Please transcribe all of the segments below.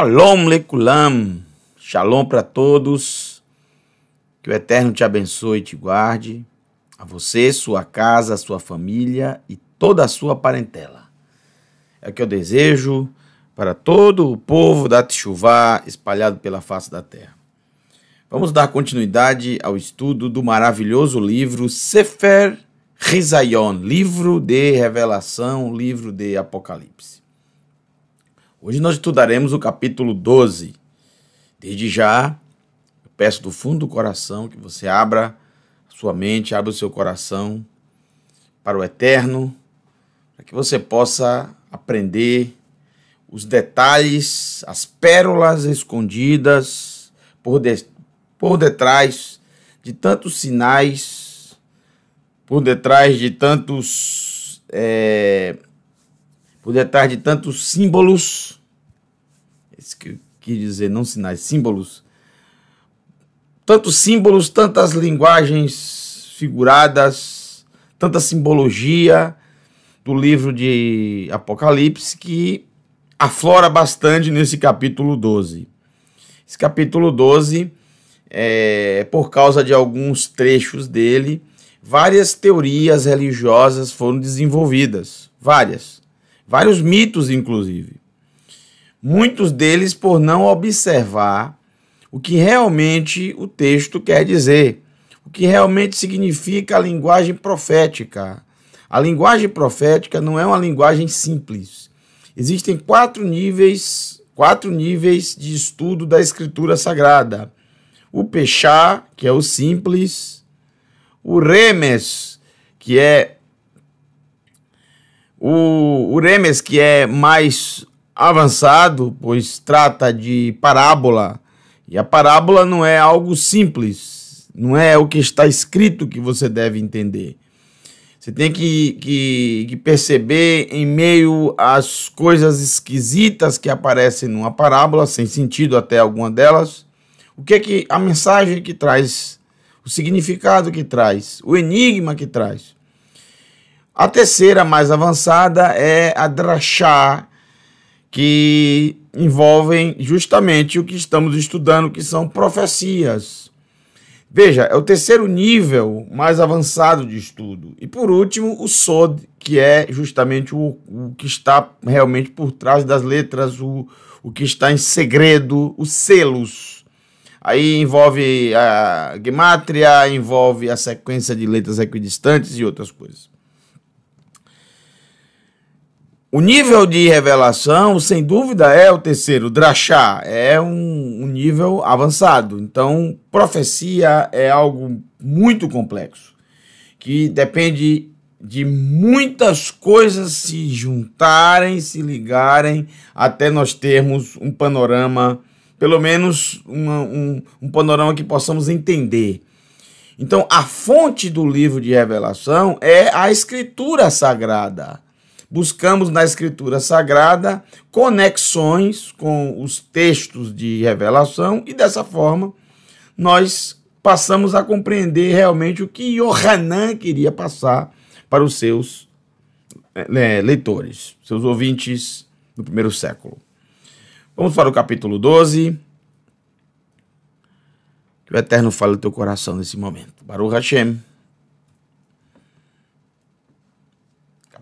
Shalom Lekulam. Shalom para todos. Que o Eterno te abençoe e te guarde. A você, sua casa, sua família e toda a sua parentela. É o que eu desejo para todo o povo da Tchuvá espalhado pela face da terra. Vamos dar continuidade ao estudo do maravilhoso livro Sefer Rizayon, livro de revelação, livro de Apocalipse. Hoje nós estudaremos o capítulo 12. Desde já, eu peço do fundo do coração que você abra sua mente, abra o seu coração para o eterno, para que você possa aprender os detalhes, as pérolas escondidas por, de, por detrás de tantos sinais, por detrás de tantos. É, por detrás de tantos símbolos, isso que eu quis dizer, não sinais, símbolos, tantos símbolos, tantas linguagens figuradas, tanta simbologia do livro de Apocalipse que aflora bastante nesse capítulo 12. Esse capítulo 12, é, por causa de alguns trechos dele, várias teorias religiosas foram desenvolvidas. Várias vários mitos, inclusive. Muitos deles por não observar o que realmente o texto quer dizer, o que realmente significa a linguagem profética. A linguagem profética não é uma linguagem simples. Existem quatro níveis, quatro níveis de estudo da escritura sagrada. O Pechá, que é o simples, o Remes, que é o, o Remes, que é mais avançado, pois trata de parábola, e a parábola não é algo simples, não é o que está escrito que você deve entender. Você tem que, que, que, perceber, em meio às coisas esquisitas que aparecem numa parábola, sem sentido até alguma delas, o que é que a mensagem que traz, o significado que traz, o enigma que traz. A terceira, mais avançada, é a drachá, que envolvem justamente o que estamos estudando, que são profecias. Veja, é o terceiro nível mais avançado de estudo. E por último, o Sod, que é justamente o, o que está realmente por trás das letras, o, o que está em segredo, os selos. Aí envolve a gematria, envolve a sequência de letras equidistantes e outras coisas. O nível de revelação, sem dúvida, é o terceiro. Drachá é um, um, nível avançado. Então, profecia é algo muito complexo, que depende de muitas coisas se juntarem, se ligarem, até nós termos um panorama, pelo menos uma, um, um panorama que possamos entender. Então, a fonte do livro de revelação é a escritura sagrada buscamos na Escritura Sagrada conexões com os textos de revelação e dessa forma nós passamos a compreender realmente o que Yohanan queria passar para os seus é, leitores, seus ouvintes do primeiro século. Vamos para o capítulo 12. Que o Eterno fale no teu coração nesse momento. Baruch Hashem.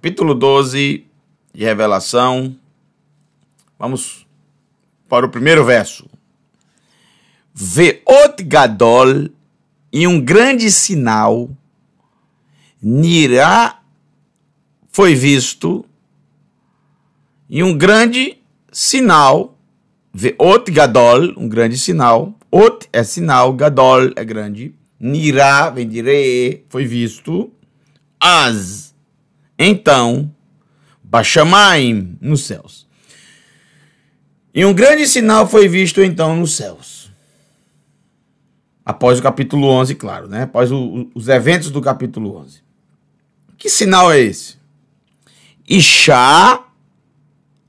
Capítulo 12 de Revelação. Vamos para o primeiro verso. Veot Gadol e um grande sinal, Nirá foi visto, e um grande sinal, Veot Gadol, um grande sinal, Ot é sinal, Gadol é grande, Nirá vem de Re, foi visto, Az então, Bachamaim, nos céus. E um grande sinal foi visto então nos céus. Após o capítulo 11, claro, né? Após o, os eventos do capítulo 11. Que sinal é esse? Ixá,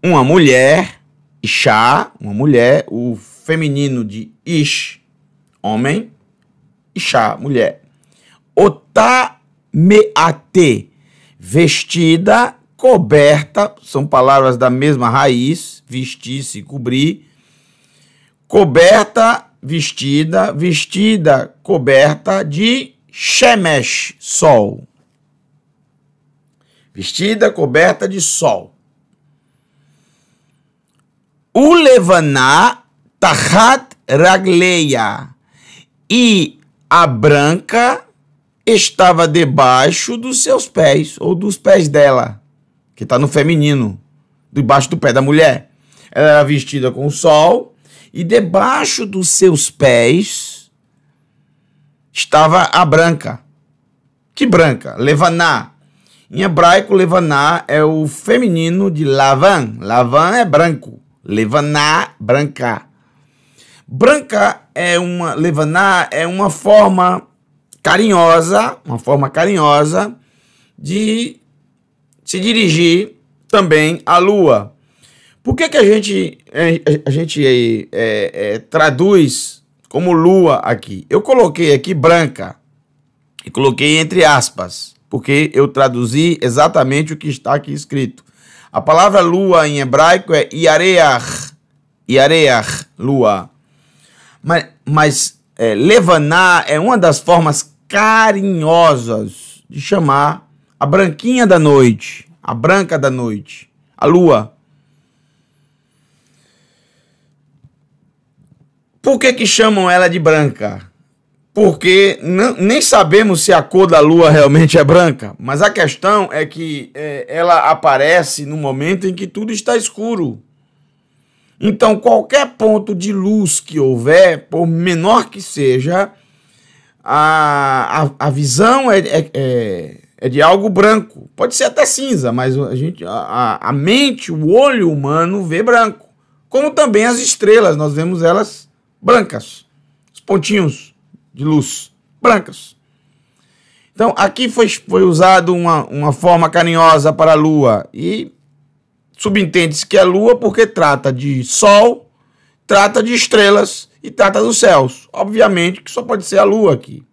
uma mulher, Ixá, uma mulher, o feminino de Ish, homem, Ixá, mulher. Otameate, vestida, coberta, são palavras da mesma raiz, vestir-se, cobrir, coberta, vestida, vestida, coberta de shemesh, sol. Vestida, coberta de sol. O levaná tahat ragleia. E a branca estava debaixo dos seus pés, ou dos pés dela, que está no feminino, debaixo do pé da mulher. Ela era vestida com o sol, e debaixo dos seus pés estava a branca. Que branca? Levaná. Em hebraico, levaná é o feminino de lavan. Lavan é branco. Levaná, branca. Branca é uma levaná é uma forma carinhosa, uma forma carinhosa de se dirigir também à lua. Por que, que a gente, é, a gente é, é, traduz como lua aqui? Eu coloquei aqui branca e coloquei entre aspas, porque eu traduzi exatamente o que está aqui escrito. A palavra lua em hebraico é Yareach, Yareach, lua. Mas, mas é, levanar é uma das formas carinhosas de chamar a branquinha da noite, a branca da noite, a lua. Por que, que chamam ela de branca? Porque nem sabemos se a cor da lua realmente é branca, mas a questão é que é, ela aparece no momento em que tudo está escuro. Então, qualquer ponto de luz que houver, por menor que seja, a, a, a visão é, é, é, é de algo branco. Pode ser até cinza, mas a, gente, a, a mente, o olho humano vê branco. Como também as estrelas, nós vemos elas brancas. Os pontinhos de luz brancas. Então, aqui foi, foi usado uma, uma forma carinhosa para a lua. E subentende-se que é lua porque trata de sol, trata de estrelas e trata dos céus. Obviamente que só pode ser a lua aqui.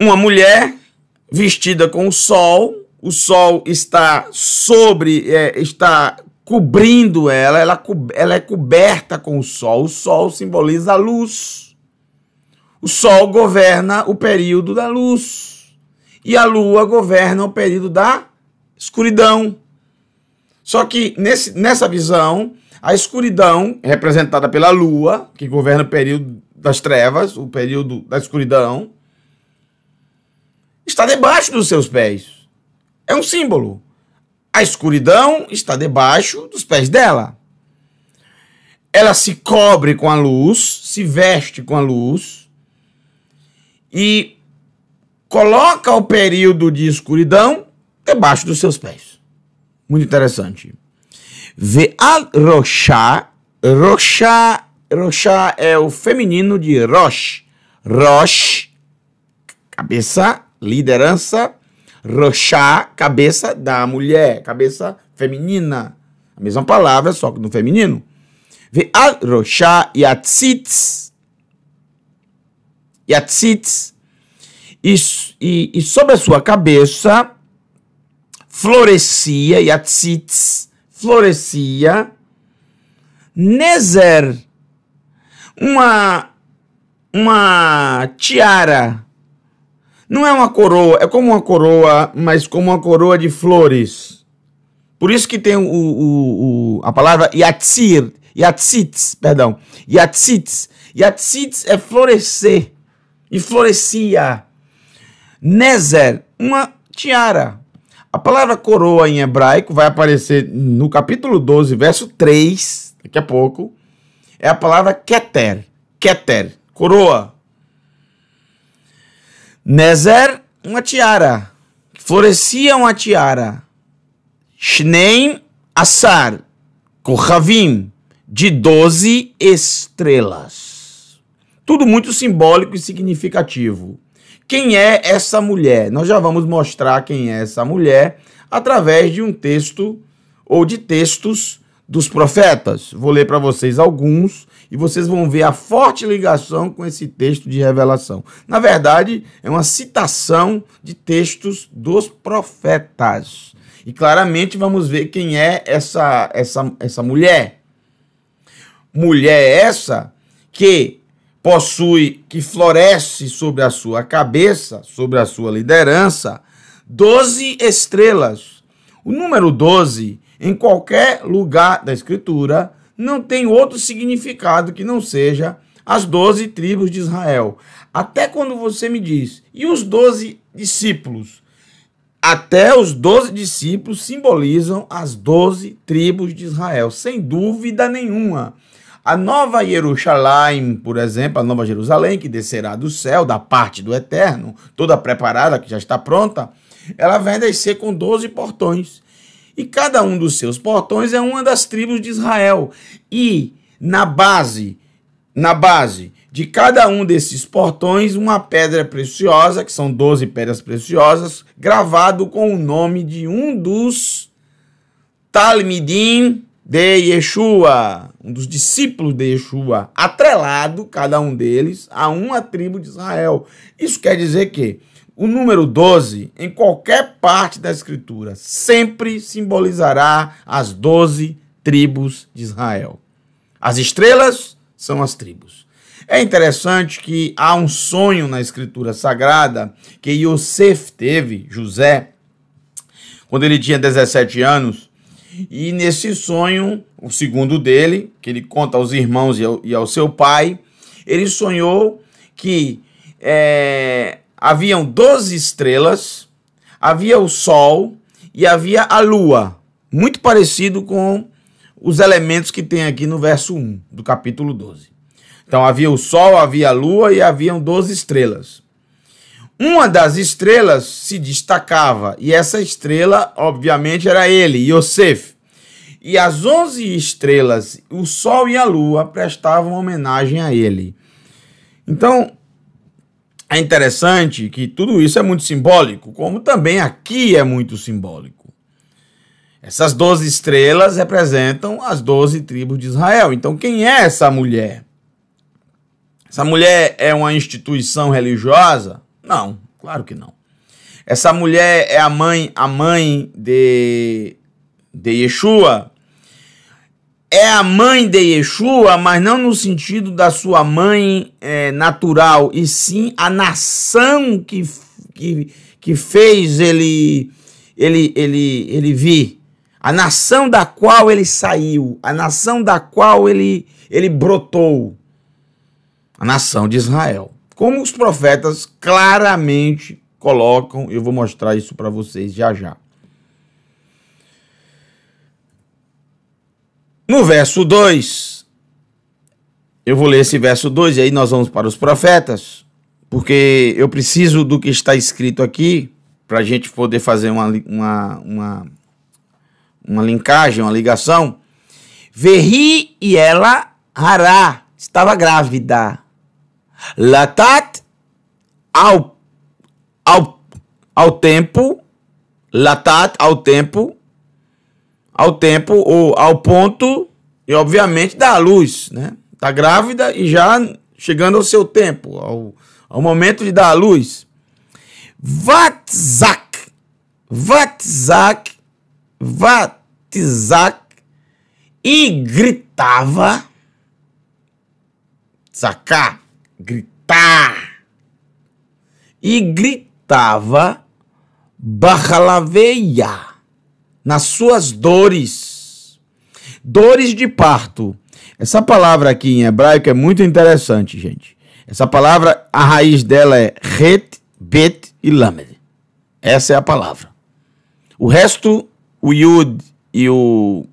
Uma mulher vestida com o sol, o sol está sobre, é, está cobrindo ela, ela, ela é coberta com o sol. O sol simboliza a luz. O sol governa o período da luz. E a lua governa o período da escuridão. Só que nesse, nessa visão, a escuridão, representada pela lua, que governa o período das trevas, o período da escuridão, está debaixo dos seus pés. É um símbolo. A escuridão está debaixo dos pés dela. Ela se cobre com a luz, se veste com a luz e coloca o período de escuridão debaixo dos seus pés. Muito interessante. Ve'al Roshá, Roshá, Roshá é o feminino de Rosh. Rosh, cabeça, liderança. Roshá, cabeça da mulher, cabeça feminina. A mesma palavra, só que no feminino. Ve'al Roshá Yatzitz. Yatzitz. E, e, e sobre a sua cabeça florescia, Yatzitz, florescia, Nezer, uma, uma tiara, não é uma coroa, é como uma coroa, mas como uma coroa de flores. Por isso que tem o, o, o a palavra yatzir, yatzitz, perdão, yatzitz. Yatzitz é florescer, e florescia. Nezer, uma tiara. A palavra coroa em hebraico vai aparecer no capítulo 12, verso 3, daqui a pouco. É a palavra keter. Keter, coroa. Nezer, uma tiara. Florescia uma tiara. Shneim Asar, Kohavim, de 12 estrelas. Tudo muito simbólico e significativo. Quem é essa mulher? Nós já vamos mostrar quem é essa mulher através de um texto ou de textos dos profetas. Vou ler para vocês alguns e vocês vão ver a forte ligação com esse texto de revelação. Na verdade, é uma citação de textos dos profetas. E claramente vamos ver quem é essa essa essa mulher. mulher é essa que possui, que floresce sobre a sua cabeça, sobre a sua liderança, doze estrelas. O número 12, em qualquer lugar da Escritura, não tem outro significado que não seja as doze tribos de Israel. Até quando você me diz, e os doze discípulos? Até os doze discípulos simbolizam as doze tribos de Israel, sem dúvida nenhuma. A nova Jerusalém, por exemplo, a nova Jerusalém, que descerá do céu, da parte do eterno, toda preparada, que já está pronta, ela vai descer com doze portões. E cada um dos seus portões é uma das tribos de Israel. E na base, na base de cada um desses portões, uma pedra preciosa, que são doze pedras preciosas, gravado com o nome de um dos Talmidim de Yeshua, um dos discípulos de Yeshua, atrelado, cada um deles, a uma tribo de Israel. Isso quer dizer que o número 12, em qualquer parte da Escritura, sempre simbolizará as 12 tribos de Israel. As estrelas são as tribos. É interessante que há um sonho na Escritura Sagrada que Yosef teve, José, quando ele tinha 17 anos, e nesse sonho, o segundo dele, que ele conta aos irmãos e ao, e ao seu pai, ele sonhou que é, haviam 12 estrelas, havia o sol e havia a lua, muito parecido com os elementos que tem aqui no verso 1 do capítulo 12. Então havia o sol, havia a lua e haviam 12 estrelas. Uma das estrelas se destacava e essa estrela, obviamente, era ele, Yosef. E as 11 estrelas, o sol e a lua, prestavam homenagem a ele. Então, é interessante que tudo isso é muito simbólico, como também aqui é muito simbólico. Essas 12 estrelas representam as 12 tribos de Israel. Então, quem é essa mulher? Essa mulher é uma instituição religiosa? Não, claro que não. Essa mulher é a mãe, a mãe de, de Yeshua? é a mãe de Yeshua, mas não no sentido da sua mãe é, natural, e sim a nação que, que, que fez ele, ele, ele, ele vir. A nação da qual ele saiu, a nação da qual ele, ele brotou. A nação de Israel. Como os profetas claramente colocam, eu vou mostrar isso para vocês já já. No verso 2, eu vou ler esse verso 2 e aí nós vamos para os profetas, porque eu preciso do que está escrito aqui para a gente poder fazer uma, uma, uma, uma linkagem, uma ligação. Verri e ela hará, estava grávida. Latat ao, ao, ao tempo, latat ao tempo, ao tempo ou ao ponto e obviamente à luz, né? Tá grávida e já chegando ao seu tempo, ao, ao momento de dar à luz. Vatzak, Vatzak, Vatzak e gritava, sacar, gritar, e gritava, Bachalaveia nas suas dores. Dores de parto. Essa palavra aqui em hebraico é muito interessante, gente. Essa palavra, a raiz dela é het, bet e lamed. Essa é a palavra. O resto, o yud e o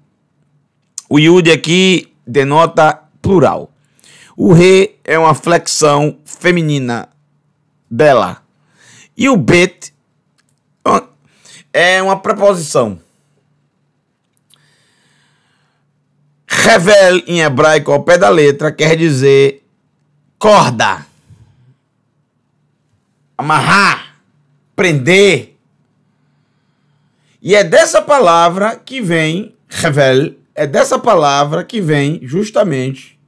o yud aqui denota plural. O re é uma flexão feminina bela. E o bet é uma preposição. Revel em hebraico ao pé da letra quer dizer corda, amarrar, prender. E é dessa palavra que vem, revel, é dessa palavra que vem justamente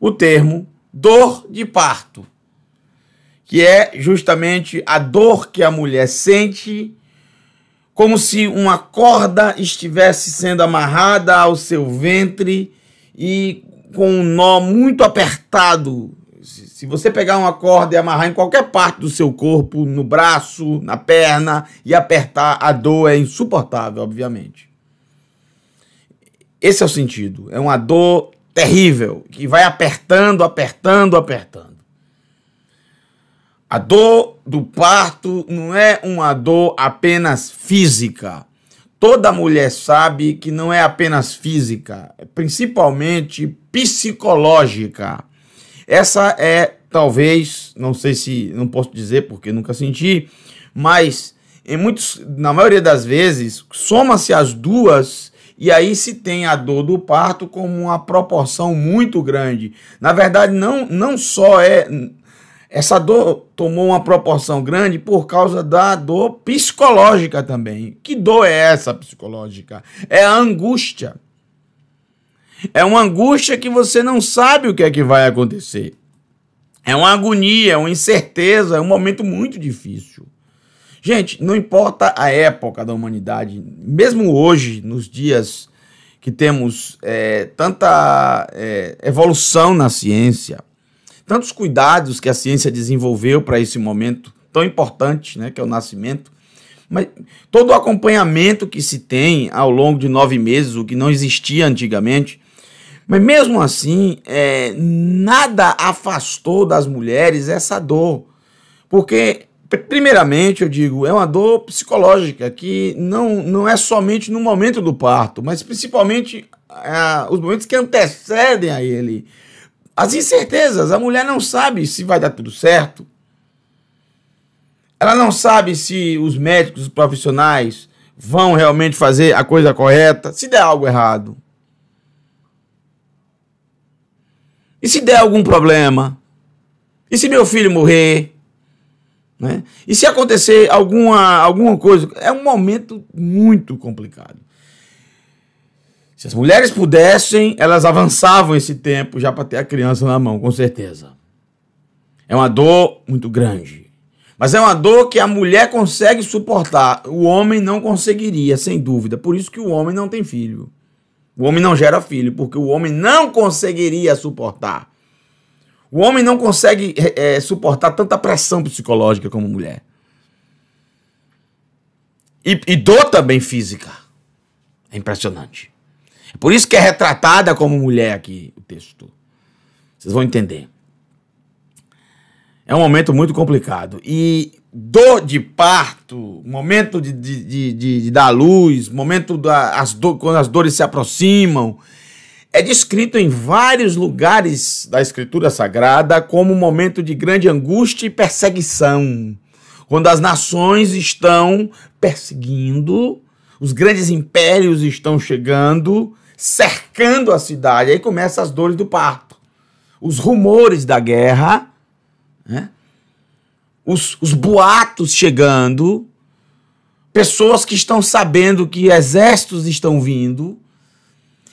o termo dor de parto, que é justamente a dor que a mulher sente como se uma corda estivesse sendo amarrada ao seu ventre e com um nó muito apertado. Se você pegar uma corda e amarrar em qualquer parte do seu corpo, no braço, na perna, e apertar, a dor é insuportável, obviamente. Esse é o sentido. É uma dor terrível, que vai apertando, apertando, apertando. A dor do parto não é uma dor apenas física. Toda mulher sabe que não é apenas física, é principalmente psicológica. Essa é talvez, não sei se, não posso dizer porque nunca senti, mas em muitos, na maioria das vezes, soma-se as duas e aí se tem a dor do parto como uma proporção muito grande. Na verdade, não, não só é essa dor tomou uma proporção grande por causa da dor psicológica também. Que dor é essa psicológica? É a angústia. É uma angústia que você não sabe o que é que vai acontecer. É uma agonia, é uma incerteza, é um momento muito difícil. Gente, não importa a época da humanidade, mesmo hoje, nos dias que temos é, tanta é, evolução na ciência, tantos cuidados que a ciência desenvolveu para esse momento tão importante, né, que é o nascimento, mas todo o acompanhamento que se tem ao longo de nove meses, o que não existia antigamente, mas mesmo assim, é, nada afastou das mulheres essa dor. Porque, primeiramente, eu digo, é uma dor psicológica que não, não é somente no momento do parto, mas principalmente é, os momentos que antecedem a ele. As incertezas, a mulher não sabe se vai dar tudo certo. Ela não sabe se os médicos, os profissionais vão realmente fazer a coisa correta, se der algo errado. E se der algum problema? E se meu filho morrer? Né? E se acontecer alguma, alguma coisa? É um momento muito complicado. Se as mulheres pudessem, elas avançavam esse tempo já para ter a criança na mão, com certeza. É uma dor muito grande. Mas é uma dor que a mulher consegue suportar. O homem não conseguiria, sem dúvida. Por isso que o homem não tem filho. O homem não gera filho, porque o homem não conseguiria suportar. O homem não consegue é, suportar tanta pressão psicológica como mulher. E, e dor também física. É impressionante. É por isso que é retratada como mulher aqui o texto. Vocês vão entender. É um momento muito complicado. E dor de parto, momento de, de, de, de, de dar luz, momento da, do, quando as dores se aproximam, é descrito em vários lugares da Escritura Sagrada como um momento de grande angústia e perseguição. Quando as nações estão perseguindo, os grandes impérios estão chegando, cercando a cidade. Aí começam as dores do parto. Os rumores da guerra, né? os, os boatos chegando, pessoas que estão sabendo que exércitos estão vindo,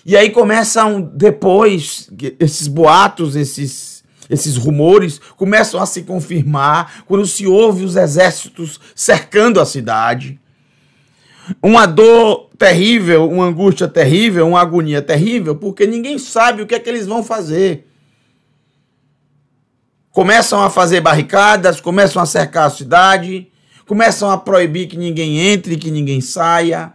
e aí começam depois esses boatos, esses, esses rumores começam a se confirmar quando se ouve os exércitos cercando a cidade. Uma dor terrível, uma angústia terrível, uma agonia terrível, porque ninguém sabe o que é que eles vão fazer começam a fazer barricadas, começam a cercar a cidade, começam a proibir que ninguém entre, que ninguém saia.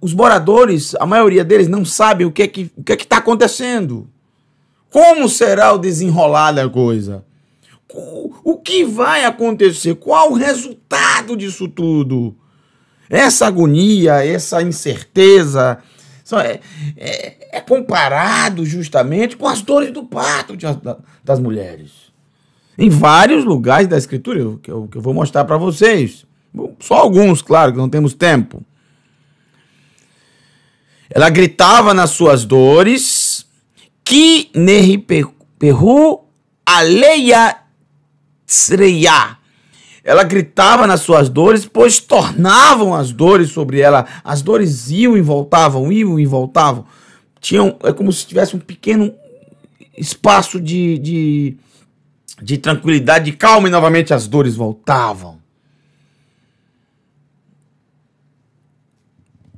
Os moradores, a maioria deles, não sabem o que é que o que é está acontecendo. Como será o desenrolar da coisa? O que vai acontecer? Qual o resultado disso tudo? Essa agonia, essa incerteza, é, é, é, comparado justamente com as dores do parto de, das mulheres. Em vários lugares da Escritura, que eu, que eu vou mostrar para vocês. Só alguns, claro, que não temos tempo. Ela gritava nas suas dores, que nehi perru aleia tsreia ela gritava nas suas dores, pois tornavam as dores sobre ela. As dores iam e voltavam, iam e voltavam. Tinham, é como se tivesse um pequeno espaço de, de, de tranquilidade, de calma, e novamente as dores voltavam.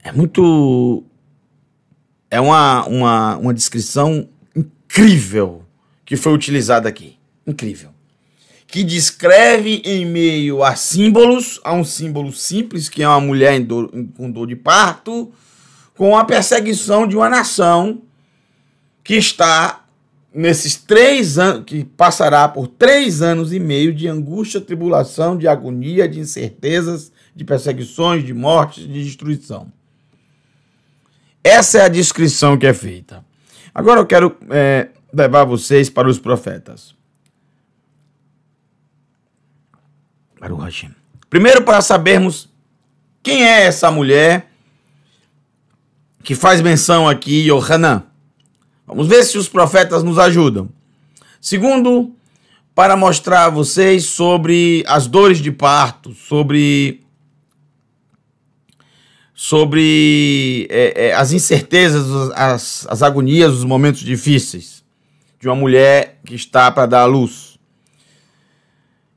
É muito é uma, uma, uma descrição incrível que foi utilizada aqui. Incrível. Que descreve em meio a símbolos, a um símbolo simples, que é uma mulher em dor, com dor de parto, com a perseguição de uma nação que está nesses três anos, que passará por três anos e meio de angústia, tribulação, de agonia, de incertezas, de perseguições, de mortes, de destruição. Essa é a descrição que é feita. Agora eu quero é, levar vocês para os profetas. Para o Hashem. Primeiro, para sabermos quem é essa mulher que faz menção aqui, Yohanan. Vamos ver se os profetas nos ajudam. Segundo, para mostrar a vocês sobre as dores de parto, sobre sobre é, é, as incertezas, as, as agonias, os momentos difíceis de uma mulher que está para dar à luz.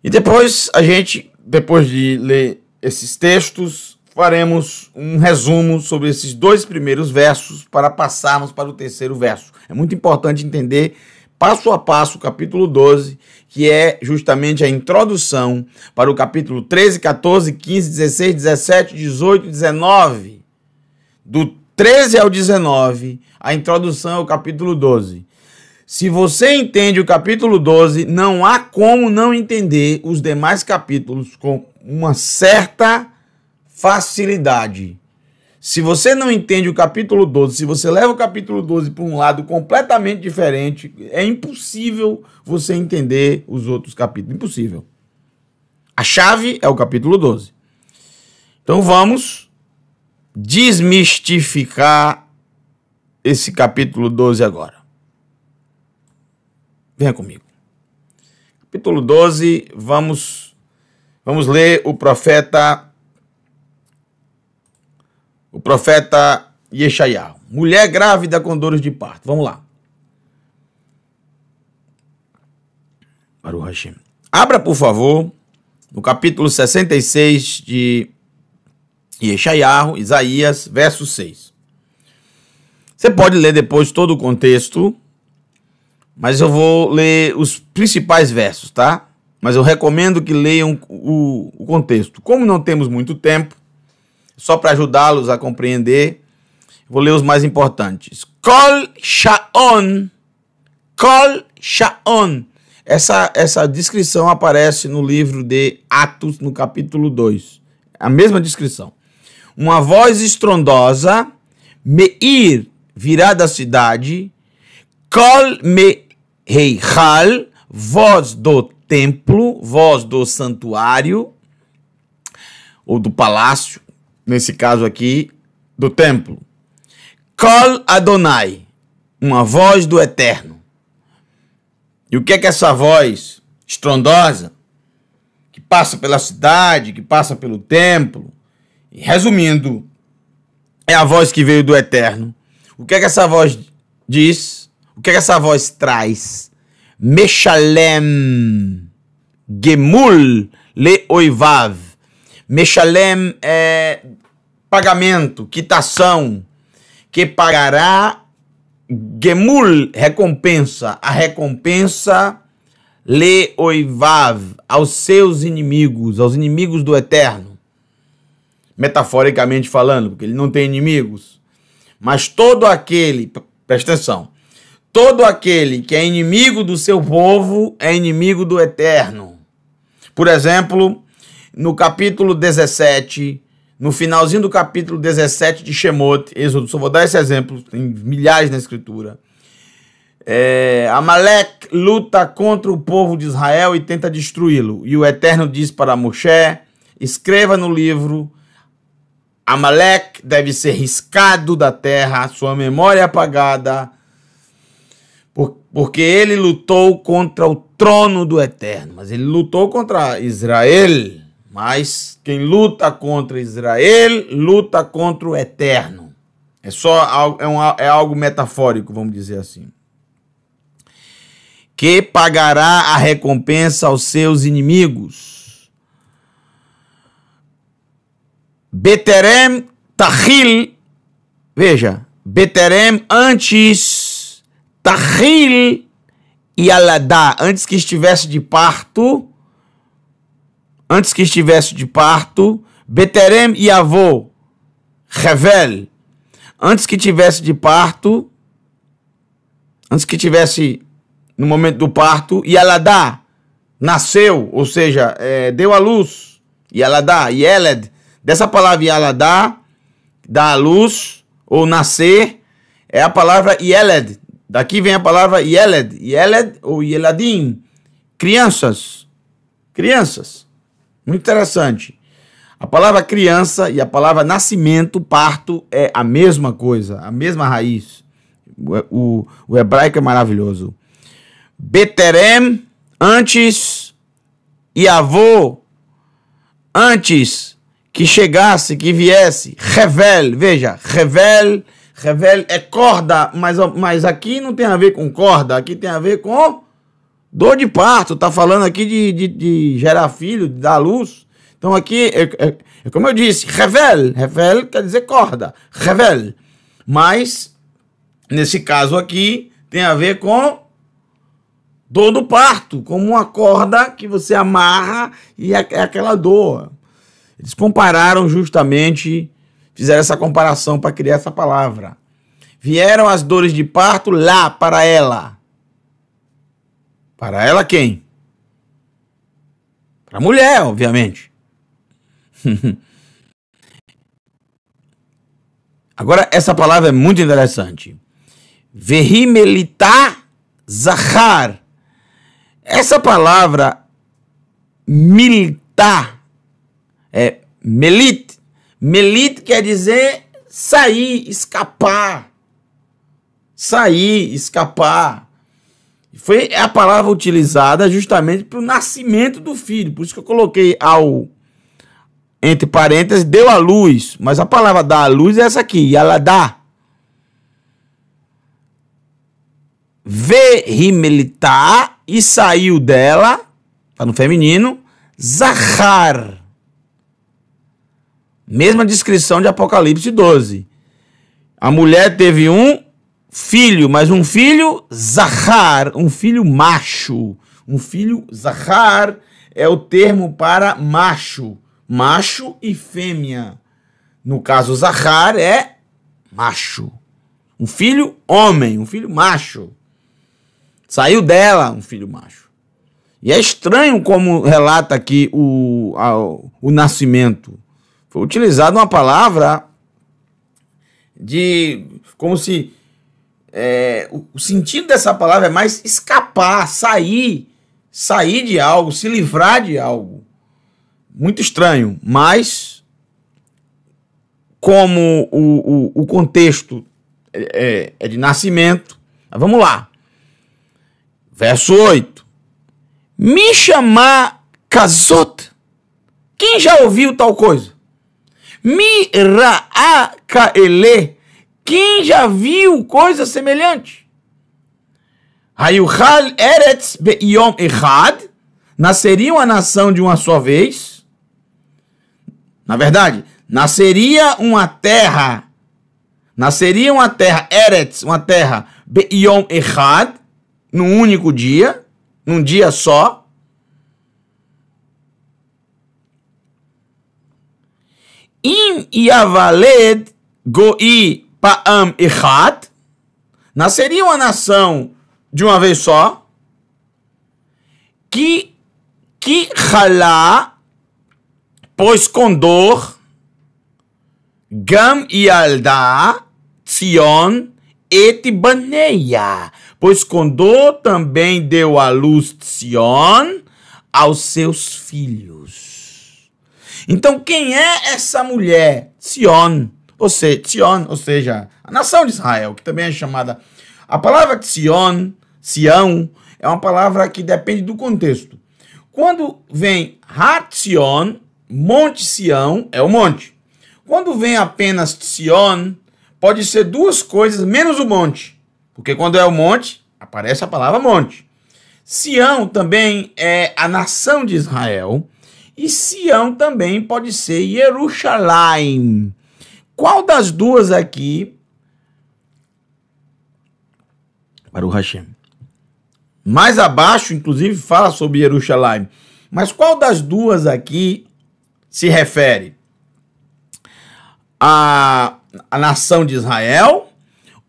E depois a gente, depois de ler esses textos, faremos um resumo sobre esses dois primeiros versos para passarmos para o terceiro verso. É muito importante entender passo a passo o capítulo 12, que é justamente a introdução para o capítulo 13, 14, 15, 16, 17, 18, 19. Do 13 ao 19, a introdução ao capítulo 12. Se você entende o capítulo 12, não há como não entender os demais capítulos com uma certa facilidade. Se você não entende o capítulo 12, se você leva o capítulo 12 para um lado completamente diferente, é impossível você entender os outros capítulos. Impossível. A chave é o capítulo 12. Então vamos desmistificar esse capítulo 12 agora. Venha comigo. Capítulo 12, vamos vamos ler o profeta o profeta Yeshayahu. Mulher grávida com dores de parto. Vamos lá. O Hashem. Abra, por favor, no capítulo 66 de Yeshayahu, Isaías, verso 6. Você pode ler depois todo o contexto, mas eu vou ler os principais versos, tá? Mas eu recomendo que leiam o, o contexto. Como não temos muito tempo, só para ajudá-los a compreender, vou ler os mais importantes. Kol Shaon. Kol Shaon. Essa, essa descrição aparece no livro de Atos, no capítulo 2. A mesma descrição. Uma voz estrondosa, Meir, virá da cidade, Kol Meheihal, voz do templo, voz do santuário, ou do palácio, nesse caso aqui, do templo. Kol Adonai, uma voz do eterno. E o que é que essa voz estrondosa, que passa pela cidade, que passa pelo templo, e resumindo, é a voz que veio do eterno. O que é que essa voz diz? O que é que essa voz traz? Meshalem Gemul Le Oivav Meshalem é pagamento, quitação, que pagará Gemul, recompensa, a recompensa Le Oivav, aos seus inimigos, aos inimigos do Eterno. Metaforicamente falando, porque ele não tem inimigos. Mas todo aquele, presta atenção, todo aquele que é inimigo do seu povo é inimigo do Eterno. Por exemplo, no capítulo 17, no finalzinho do capítulo 17 de Shemot, Êxodo, só vou dar esse exemplo, tem milhares na escritura. É, Amalek luta contra o povo de Israel e tenta destruí-lo. E o Eterno diz para Moshe: escreva no livro. Amalek deve ser riscado da terra, sua memória apagada, porque ele lutou contra o trono do Eterno, mas ele lutou contra Israel. Mas quem luta contra Israel luta contra o eterno. É só é, um, é algo metafórico, vamos dizer assim. Que pagará a recompensa aos seus inimigos. Beterem Tahil, veja, Beterem antes Tahil e Aladá, antes que estivesse de parto, antes que estivesse de parto, Beterem e avô, Revel, antes que tivesse de parto, antes que tivesse no momento do parto, e Aladá, nasceu, ou seja, é, deu à luz, Yaladá, Yeled, dessa palavra Yaladá, dar à luz, ou nascer, é a palavra Yeled, daqui vem a palavra Yeled, Yeled ou Yeladim, crianças, crianças, muito interessante. A palavra criança e a palavra nascimento, parto, é a mesma coisa, a mesma raiz. O, o, hebraico é maravilhoso. Beterem, antes, e avô, antes que chegasse, que viesse, revel, veja, revel, revel é corda, mas, mas aqui não tem a ver com corda, aqui tem a ver com dor de parto, tá falando aqui de, de, de gerar filho, de dar luz. Então aqui, é, é, é como eu disse, revel, revel quer dizer corda, revel, mas nesse caso aqui tem a ver com Dor do parto, como uma corda que você amarra e é, é aquela dor. Eles compararam justamente, fizeram essa comparação para criar essa palavra. Vieram as dores de parto lá para ela. Para ela quem? Para a mulher, obviamente. Agora, essa palavra é muito interessante. Vehimelitá zahar essa palavra militar é melit. Melit quer dizer sair, escapar. Sair, escapar. Foi a palavra utilizada justamente para o nascimento do filho. Por isso que eu coloquei ao entre parênteses, deu a luz. Mas a palavra dar a luz é essa aqui, ela dá. Vehimelitar e saiu dela, tá no feminino, Zahar. Mesma descrição de Apocalipse 12. A mulher teve um filho, mas um filho Zahar, um filho macho. Um filho Zahar é o termo para macho, macho e fêmea. No caso, Zahar é macho. Um filho homem, um filho macho. Saiu dela um filho macho. E é estranho como relata aqui o, a, o nascimento. Foi utilizada uma palavra de. como se. É, o, o sentido dessa palavra é mais escapar, sair, sair de algo, se livrar de algo. Muito estranho, mas como o, o, o contexto é, é de nascimento, vamos lá. Verso 8. Me chamar Kazot. Quem já ouviu tal coisa? Mi ra'a kaele. Quem já viu coisa semelhante? Hayuchal eretz be'yom echad. Nasceria uma nação de uma só vez. Na verdade, nasceria uma terra. Nasceria uma terra, eretz, uma terra, be'yom echad num único dia, num dia só. Im Yavaled Goi Pa'am Echat, nasceria uma nação de uma vez só, que que halá, pois com dor, Gam Yalda, Tzion, et Baneia, pois Condor também deu à luz Sion aos seus filhos. Então, quem é essa mulher? Sion, ou seja, Sion, ou seja, a nação de Israel, que também é chamada. A palavra Sion, Sião, é uma palavra que depende do contexto. Quando vem Hatzion, Monte Sião, é o monte. Quando vem apenas Sion, pode ser duas coisas menos o monte. Porque quando é o monte, aparece a palavra monte. Sião também é a nação de Israel. E Sião também pode ser Jerusalém. Qual das duas aqui Baruch Hashem. Mais abaixo, inclusive, fala sobre Jerusalém. Mas qual das duas aqui se refere? A, a nação de Israel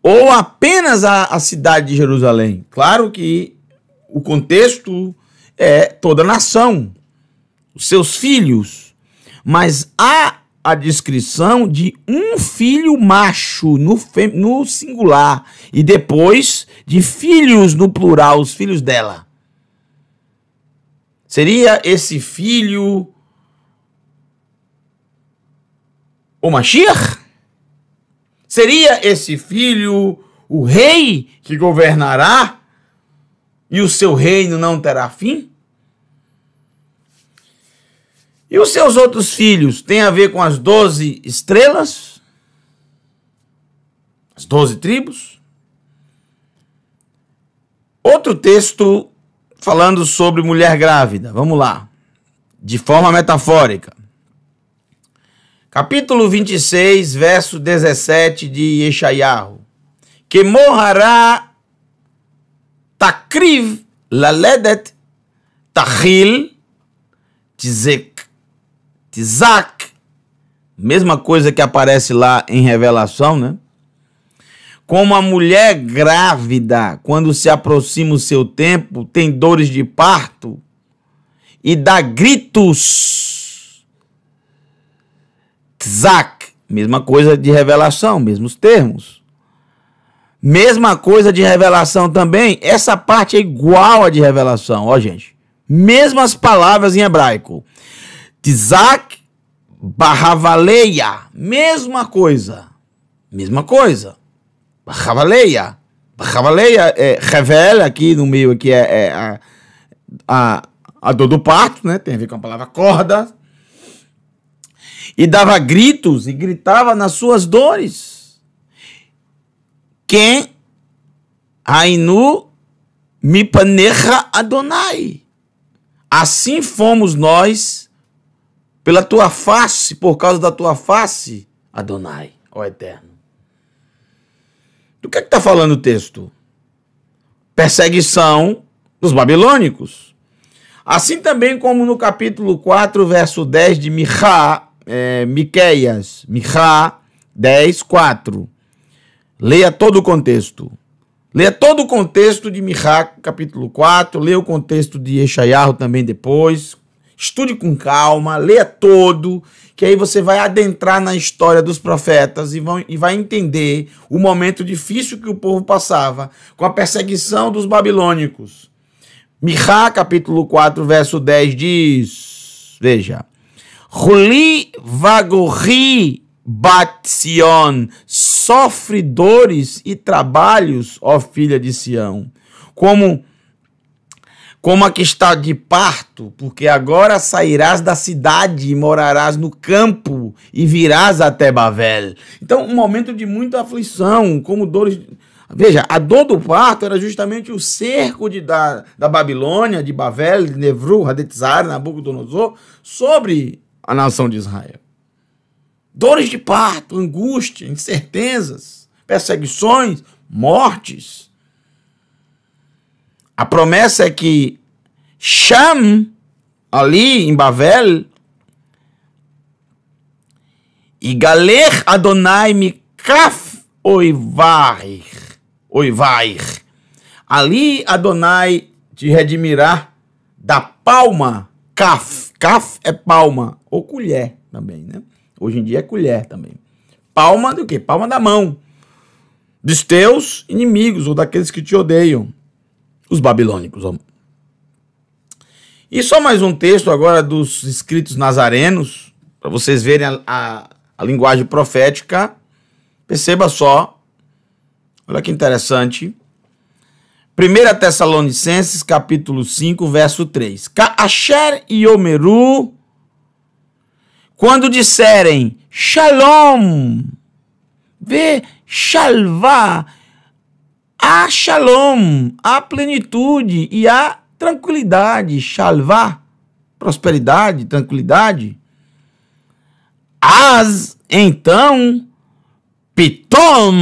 ou apenas a, a cidade de Jerusalém? Claro que o contexto é toda a nação, os seus filhos. Mas há a descrição de um filho macho no, no singular e depois de filhos no plural, os filhos dela. Seria esse filho o Mashiach? Seria esse filho o rei que governará e o seu reino não terá fim? E os seus outros filhos têm a ver com as doze estrelas? As doze tribos? Outro texto falando sobre mulher grávida. Vamos lá. De forma metafórica. Capítulo 26, verso 17 de Yeshayahu. Que morrará takriv laledet tachil tzek Isaac, mesma coisa que aparece lá em Revelação, né? Como a mulher grávida, quando se aproxima o seu tempo, tem dores de parto e dá gritos. Tzak, mesma coisa de revelação, mesmos termos. Mesma coisa de revelação também. Essa parte é igual a de revelação, ó, gente. Mesmas palavras em hebraico. Tizak Barravaleia, mesma coisa. Mesma coisa. Barravaleia. Barravaleia é revela aqui no meio aqui é, é a, a, a dor do parto, né? Tem a ver com a palavra corda. E dava gritos e gritava nas suas dores. Quem Ainu mipanecha Adonai. Assim fomos nós pela tua face, por causa da tua face, Adonai, ó Eterno. Do que é está falando o texto? Perseguição dos babilônicos. Assim também como no capítulo 4, verso 10 de Michá, é, Miqueias, Michá 10, 4. Leia todo o contexto. Leia todo o contexto de Michá, capítulo 4. Leia o contexto de Eixaiarro também depois. Estude com calma, leia todo, que aí você vai adentrar na história dos profetas e, vão, e vai entender o momento difícil que o povo passava com a perseguição dos babilônicos. Michá, capítulo 4, verso 10 diz: Veja. Ruli vagorri bat Sion, sofre dores e trabalhos, ó filha de Sião, como como a que está de parto, porque agora sairás da cidade e morarás no campo e virás até Bavel. Então, um momento de muita aflição, como dores. Veja, a dor do parto era justamente o cerco de, da, da Babilônia, de Bavel, de Nevru, Hadetzar, Nabucodonosor, sobre a nação de Israel. Dores de parto, angústia, incertezas, perseguições, mortes. A promessa é que Sham, ali em Bavel, e Galer Adonai Mikaf Oivair, Oivair. Ali Adonai te redimirá da palma Kaf. Kaf é palma, ou colher também, né? Hoje em dia é colher também. Palma do quê? Palma da mão. Dos teus inimigos ou daqueles que te odeiam os babilônicos. E só mais um texto agora dos escritos nazarenos, para vocês verem a, a, a, linguagem profética. Perceba só, olha que interessante. 1 Tessalonicenses, capítulo 5, verso 3. Asher e Omeru, quando disserem Shalom, vê, Shalvá, há shalom, há plenitude e há tranquilidade, shalvá, prosperidade, tranquilidade. As, então, pitom,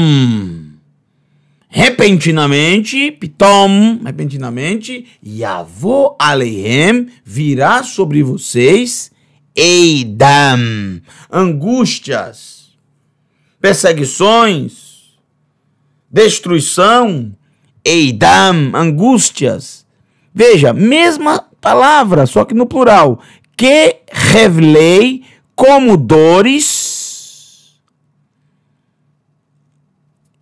repentinamente, pitom, repentinamente, Yavô Aleihem virá sobre vocês, Eidam, angústias, perseguições, destruição, Eidam, angústias. Veja, mesma palavra, só que no plural. Que revelei como dores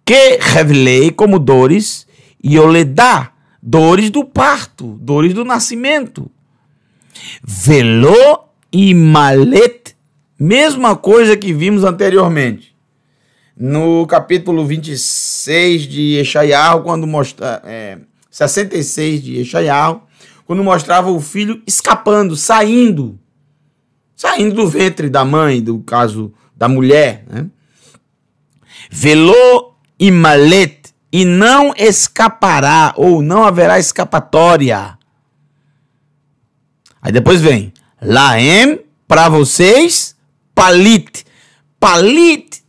que revelei como dores e dá dores do parto, dores do nascimento. Velô e malet, mesma coisa que vimos anteriormente. No capítulo 26 de Eshaiah, quando mostra, é, 66 de Eshaiah, quando mostrava o filho escapando, saindo, saindo do ventre da mãe, do caso da mulher. Né? Velô e malet, e não escapará, ou não haverá escapatória. Aí depois vem, laem, para vocês, palit. Palit,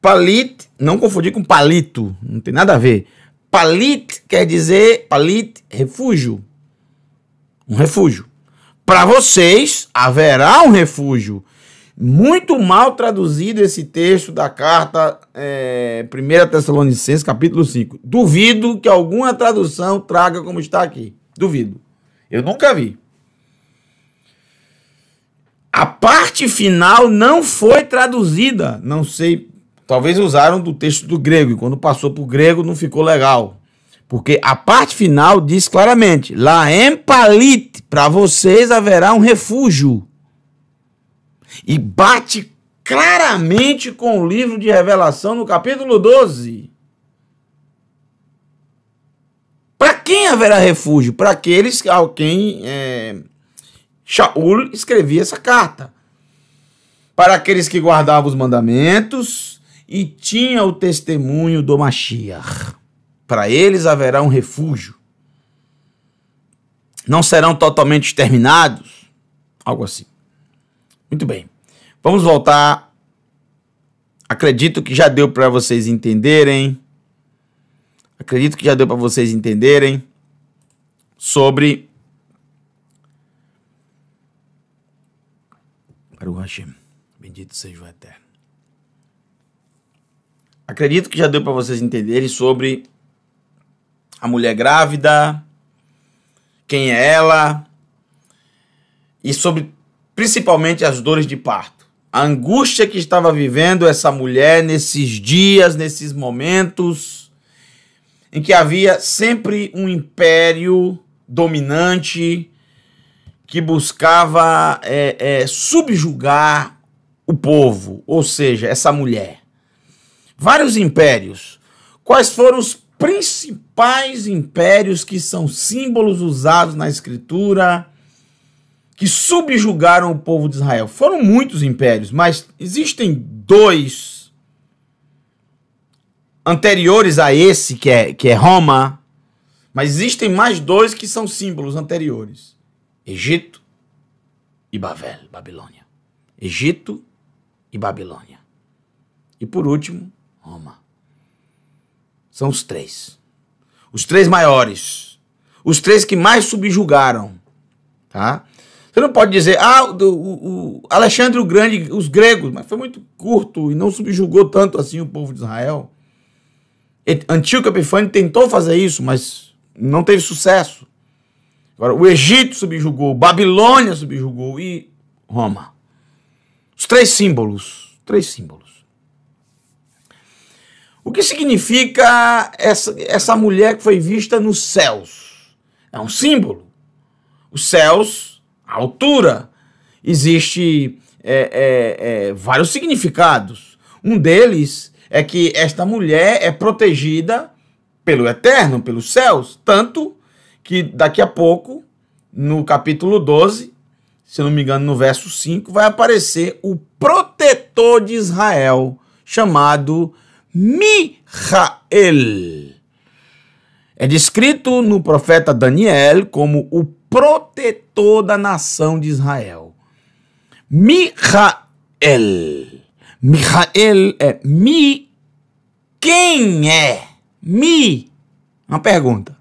palit, não confundir com palito, não tem nada a ver. Palit quer dizer, palit, refúgio. Um refúgio. Para vocês haverá um refúgio. Muito mal traduzido esse texto da carta é, 1 Tessalonicenses, capítulo 5. Duvido que alguma tradução traga como está aqui. Duvido. Eu nunca vi. A parte final não foi traduzida. Não sei. Talvez usaram do texto do grego. E quando passou para o grego não ficou legal. Porque a parte final diz claramente: La empalit, para vocês haverá um refúgio e bate claramente com o livro de Revelação no capítulo 12. Para quem haverá refúgio? Para aqueles a quem é, Shaul escrevia essa carta. Para aqueles que guardavam os mandamentos e tinha o testemunho do Mashiach. Para eles haverá um refúgio. Não serão totalmente exterminados. Algo assim. Muito bem. Vamos voltar. Acredito que já deu para vocês entenderem. Acredito que já deu para vocês entenderem sobre o Hashem. Bendito seja o Eterno. Acredito que já deu para vocês entenderem sobre a mulher grávida, quem é ela e sobre principalmente as dores de parto. A angústia que estava vivendo essa mulher nesses dias, nesses momentos, em que havia sempre um império dominante que buscava é, é, subjugar o povo, ou seja, essa mulher. Vários impérios. Quais foram os principais impérios que são símbolos usados na escritura? que subjugaram o povo de Israel. Foram muitos impérios, mas existem dois anteriores a esse, que é, que é Roma, mas existem mais dois que são símbolos anteriores: Egito e Babel, Babilônia. Egito e Babilônia. E por último, Roma. São os três. Os três maiores. Os três que mais subjugaram. Tá? Você não pode dizer, ah, o, o, Alexandre o Grande, os gregos, mas foi muito curto e não subjugou tanto assim o povo de Israel. Antíoco Epifânio tentou fazer isso, mas não teve sucesso. Agora, o Egito subjugou, Babilônia subjugou e Roma. Os três símbolos. Três símbolos. O que significa essa, essa mulher que foi vista nos céus? É um símbolo. Os céus a altura. Existe é, é, é, vários significados. Um deles é que esta mulher é protegida pelo Eterno, pelos céus, tanto que daqui a pouco, no capítulo 12, se não me engano, no verso 5, vai aparecer o protetor de Israel, chamado Michael. É descrito no profeta Daniel como o protetor da nação de Israel. Michael. Michael é mi. Quem é Mi. Uma pergunta.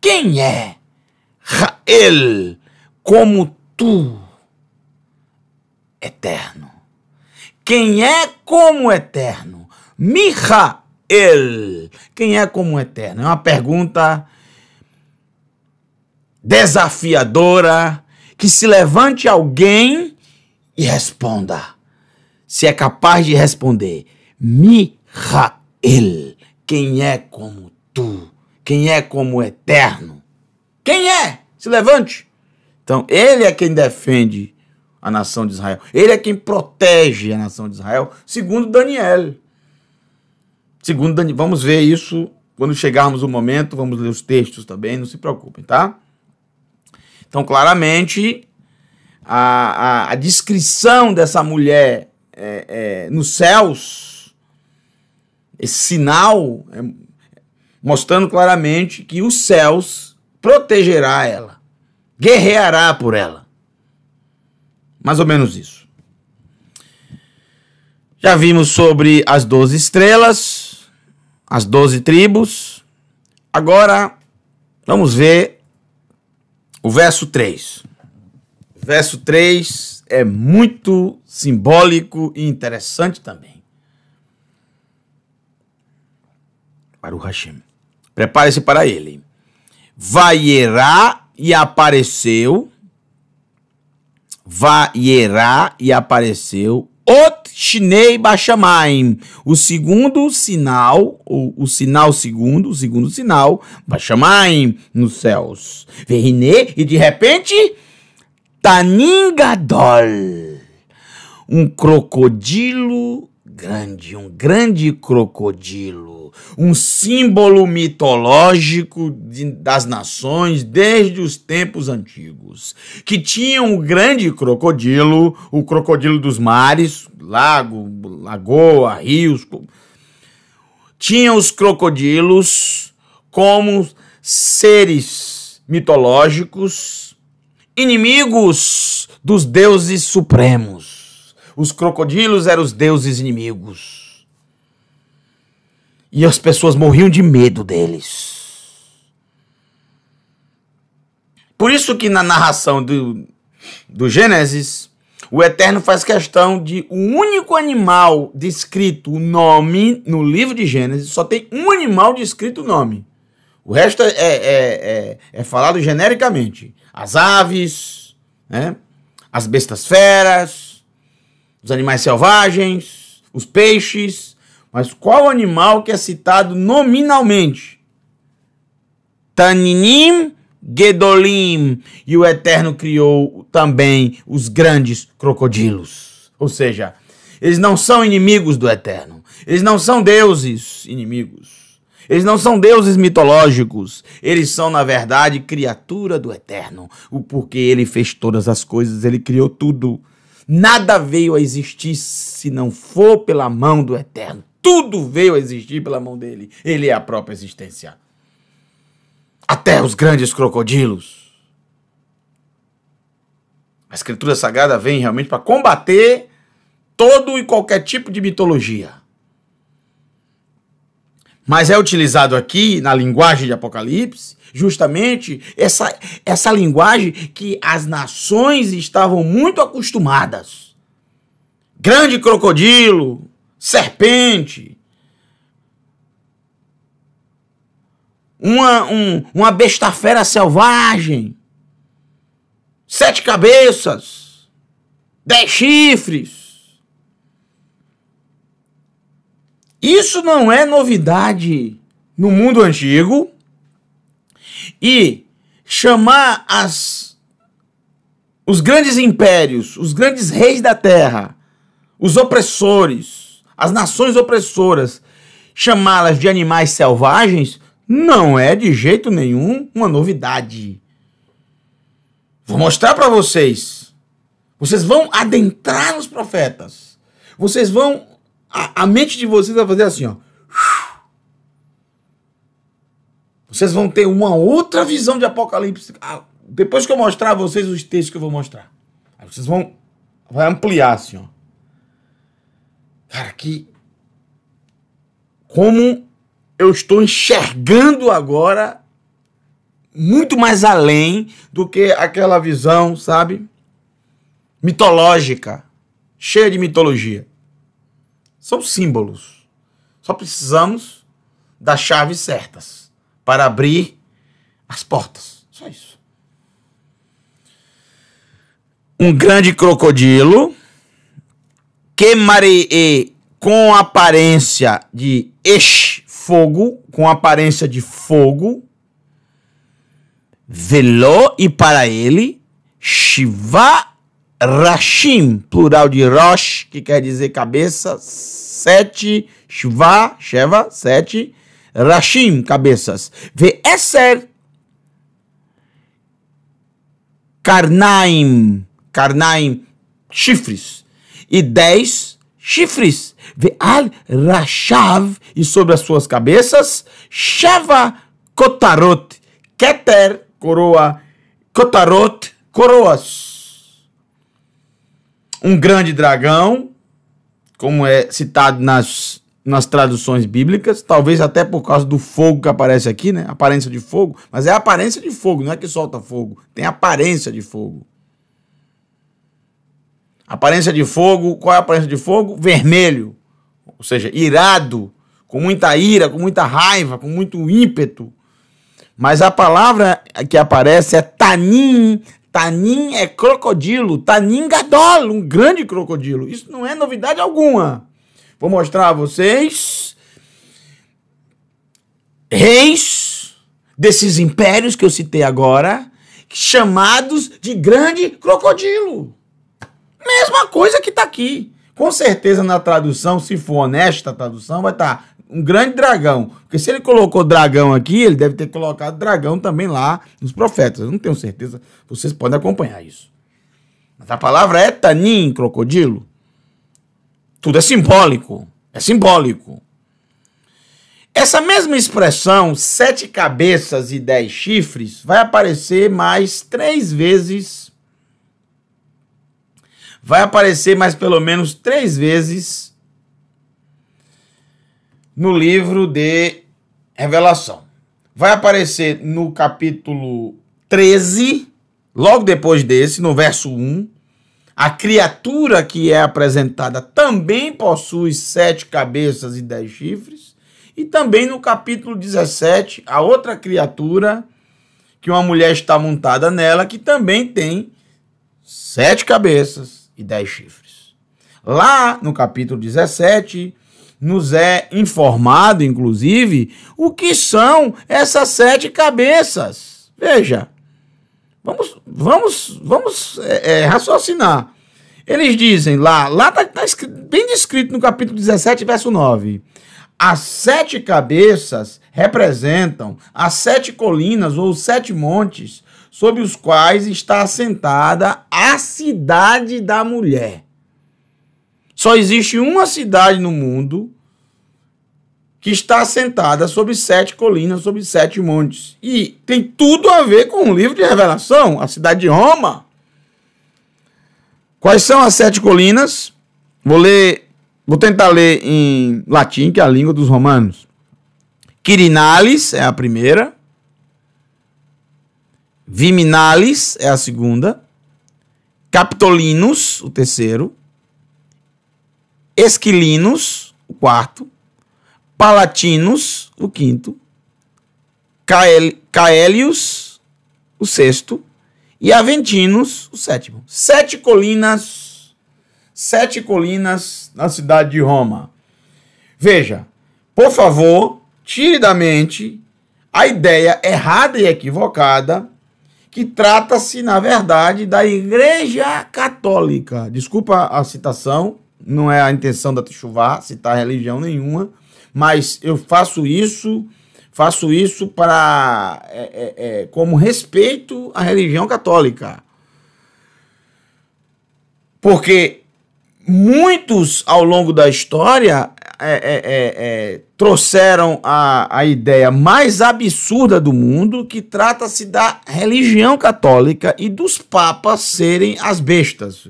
Quem é Rael como tu, eterno? Quem é como eterno? Michael. Quem é como eterno? É uma pergunta desafiadora que se levante alguém e responda. Se é capaz de responder, Michael, quem é como tu? Quem é como o eterno? Quem é? Se levante. Então, ele é quem defende a nação de Israel. Ele é quem protege a nação de Israel, segundo Daniel. Segundo vamos ver isso quando chegarmos o momento, vamos ler os textos também, não se preocupem, tá? Então, claramente, a, a, a descrição dessa mulher é, é, nos céus, esse sinal, é, mostrando claramente que os céus protegerá ela, guerreará por ela. Mais ou menos isso. Já vimos sobre as doze estrelas, as doze tribos. Agora vamos ver o verso 3. O verso 3 é muito simbólico e interessante também. Para o Hashem. Prepare-se para ele. Vaierá e apareceu. Vaierá e apareceu. Ot Shinei Bashamaim. O segundo sinal, o sinal segundo, o segundo sinal, Bashamaim, nos céus. Verine, e de repente, Taningadol. Um crocodilo grande, um grande crocodilo, um símbolo mitológico de, das nações desde os tempos antigos, que tinha um grande crocodilo, o crocodilo dos mares, lago, lagoa, rios, tinha os crocodilos como seres mitológicos, inimigos dos deuses supremos os crocodilos eram os deuses inimigos. E as pessoas morriam de medo deles. Por isso que na narração do, do Gênesis, o Eterno faz questão de o único animal descrito o nome no livro de Gênesis, só tem um animal descrito o nome. O resto é, é, é, é falado genericamente. As aves, né? as bestas feras, os animais selvagens, os peixes, mas qual animal que é citado nominalmente? Taninim Gedolim. E o Eterno criou também os grandes crocodilos. Ou seja, eles não são inimigos do Eterno. Eles não são deuses inimigos. Eles não são deuses mitológicos. Eles são, na verdade, criatura do Eterno. O porquê ele fez todas as coisas, ele criou tudo. Nada veio a existir se não for pela mão do Eterno. Tudo veio a existir pela mão dele. Ele é a própria existência. Até os grandes crocodilos. A Escritura Sagrada vem realmente para combater todo e qualquer tipo de mitologia. Mas é utilizado aqui na linguagem de Apocalipse justamente essa, essa linguagem que as nações estavam muito acostumadas. Grande crocodilo, serpente, uma, um, uma besta-fera selvagem, sete cabeças, dez chifres. Isso não é novidade no mundo antigo. E chamar as os grandes impérios, os grandes reis da terra, os opressores, as nações opressoras, chamá-las de animais selvagens não é de jeito nenhum uma novidade. Vou mostrar para vocês. Vocês vão adentrar nos profetas. Vocês vão a, a mente de vocês vai fazer assim, ó. Vocês vão ter uma outra visão de Apocalipse. Depois que eu mostrar a vocês os textos que eu vou mostrar. Aí vocês vão vai ampliar assim, ó. Cara, que como eu estou enxergando agora muito mais além do que aquela visão, sabe? Mitológica, cheia de mitologia. São símbolos. Só precisamos das chaves certas para abrir as portas. Só isso. Um grande crocodilo que maree com aparência de ex fogo, com aparência de fogo, velou e para ele Shiva Rashim, plural de Rosh, que quer dizer cabeça, sete, Shiva, Sheva, sete, Rashim, cabeças. Ve Eser Karnaim, Karnaim, chifres. E dez chifres. Ve Al Rashav, e sobre as suas cabeças, Sheva Kotarot, Keter, coroa, Kotarot, coroas. Um grande dragão, como é citado nas, nas traduções bíblicas, talvez até por causa do fogo que aparece aqui, né? Aparência de fogo, mas é aparência de fogo, não é que solta fogo, tem aparência de fogo. Aparência de fogo, qual é a aparência de fogo? Vermelho, ou seja, irado, com muita ira, com muita raiva, com muito ímpeto. Mas a palavra que aparece é tanim. Tanim é crocodilo. Tanim gadol, um grande crocodilo. Isso não é novidade alguma. Vou mostrar a vocês reis desses impérios que eu citei agora, chamados de grande crocodilo. Mesma coisa que está aqui. Com certeza na tradução, se for honesta a tradução, vai estar tá um grande dragão. Porque se ele colocou dragão aqui, ele deve ter colocado dragão também lá nos profetas. Eu não tenho certeza. Vocês podem acompanhar isso. Mas a palavra é tanim, crocodilo. Tudo é simbólico. É simbólico. Essa mesma expressão, sete cabeças e dez chifres, vai aparecer mais três vezes. Vai aparecer mais pelo menos três vezes no livro de Revelação. Vai aparecer no capítulo 13, logo depois desse, no verso 1. A criatura que é apresentada também possui sete cabeças e dez chifres. E também no capítulo 17, a outra criatura, que uma mulher está montada nela, que também tem sete cabeças e dez chifres. Lá no capítulo 17, nos é informado, inclusive, o que são essas sete cabeças. Veja, vamos, vamos, vamos é, é, raciocinar. Eles dizem lá, lá está tá bem descrito no capítulo 17, verso 9. As sete cabeças representam as sete colinas ou sete montes sobre os quais está assentada a cidade da mulher. Só existe uma cidade no mundo que está assentada sobre sete colinas, sobre sete montes. E tem tudo a ver com o livro de Revelação, a cidade de Roma. Quais são as sete colinas? Vou ler, vou tentar ler em latim, que é a língua dos romanos. Quirinales é a primeira. Viminales é a segunda. Capitolinos, o terceiro. Esquilinos, o quarto. Palatinos, o quinto, Cael, Caelius, o sexto, e Aventinos, o sétimo. Sete colinas, sete colinas na cidade de Roma. Veja, por favor, tire da mente a ideia errada e equivocada que trata-se, na verdade, da Igreja Católica. Desculpa a citação, não é a intenção da Techuvá citar religião nenhuma mas eu faço isso, faço isso para é, é, é, como respeito à religião católica. Porque muitos ao longo da história é, é, trouxeram a, a ideia mais absurda do mundo, que trata-se da religião católica e dos papas serem as bestas.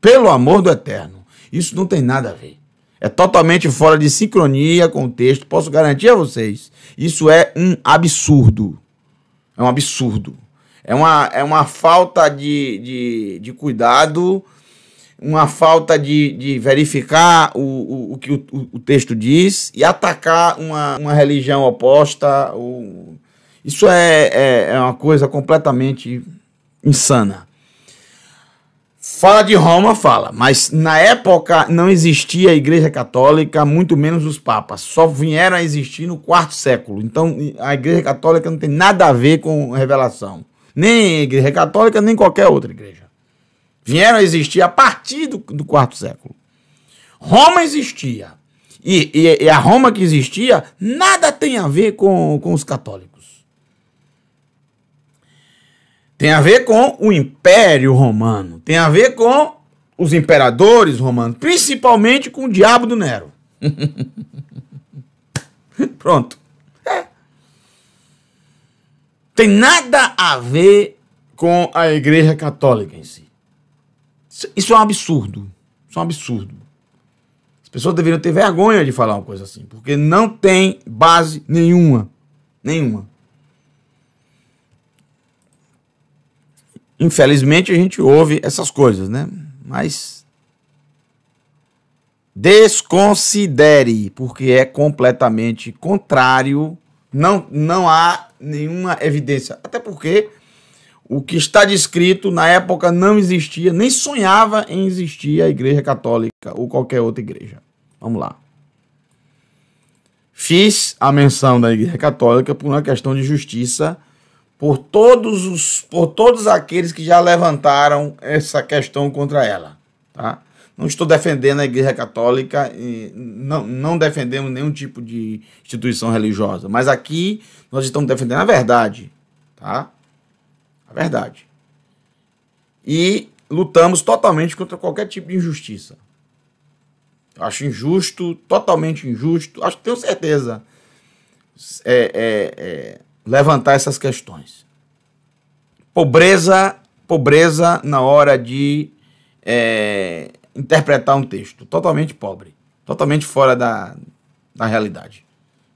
Pelo amor do eterno. Isso não tem nada a ver. é totalmente fora de sincronia com o texto. Posso garantir a vocês, isso é um absurdo. É um absurdo. É uma, é uma falta de, de, de cuidado, uma falta de, de verificar o, o, o que o, o, texto diz e atacar uma, uma religião oposta. Isso é, é, é uma coisa completamente insana. Fala de Roma, fala, mas na época não existia a Igreja Católica, muito menos os papas. Só vieram a existir no quarto século. Então a Igreja Católica não tem nada a ver com revelação. Nem a Igreja Católica, nem qualquer outra igreja. Vieram a existir a partir do, do quarto século. Roma existia. E, e, e, a Roma que existia nada tem a ver com, com os católicos. Tem a ver com o Império Romano. Tem a ver com os imperadores romanos. Principalmente com o diabo do Nero. Pronto. tem nada a ver com a Igreja Católica em si. Isso é um absurdo. Isso é um absurdo. As pessoas deveriam ter vergonha de falar uma coisa assim, porque não tem base nenhuma. Nenhuma. Infelizmente a gente ouve essas coisas, né? Mas desconsidere, porque é completamente contrário. Não, não há nenhuma evidência. Até porque o que está descrito na época não existia, nem sonhava em existir a Igreja Católica ou qualquer outra igreja. Vamos lá. Fiz a menção da Igreja Católica por uma questão de justiça por todos os por todos aqueles que já levantaram essa questão contra ela, tá? Não estou defendendo a Igreja Católica, não, não defendemos nenhum tipo de instituição religiosa, mas aqui nós estamos defendendo a verdade, tá? Verdade. E lutamos totalmente contra qualquer tipo de injustiça. Acho injusto, totalmente injusto, acho tenho certeza é, é, é, levantar essas questões. Pobreza, pobreza na hora de é, interpretar um texto. Totalmente pobre. Totalmente fora da, da realidade.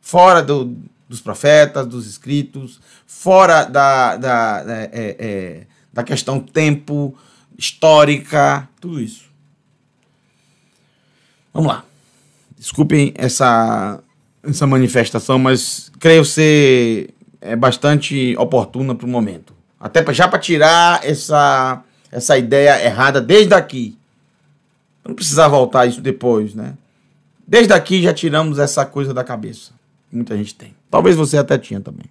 Fora do, dos profetas, dos escritos, fora da, da, da, é, é, da questão tempo, histórica, tudo isso. Vamos lá. Desculpem essa, essa manifestação, mas creio ser é, bastante oportuna para o momento. Até pra, já para tirar essa, essa ideia errada desde aqui não precisar voltar isso depois, né? Desde aqui já tiramos essa coisa da cabeça. Muita gente tem. Talvez você até tinha também.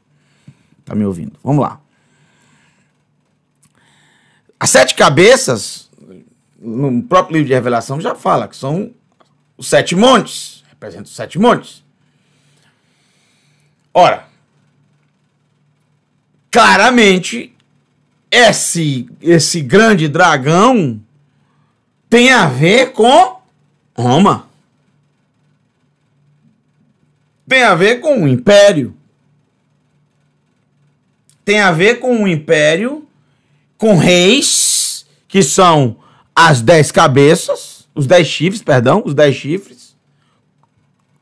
Tá me ouvindo? Vamos lá. As sete cabeças, no próprio livro de Revelação, já fala que são os sete montes. Representam os sete montes. Ora, claramente, esse, esse grande dragão tem a ver com Roma. Tem a ver com o império. Tem a ver com o império, com reis, que são as dez cabeças, os dez chifres, perdão, os dez chifres.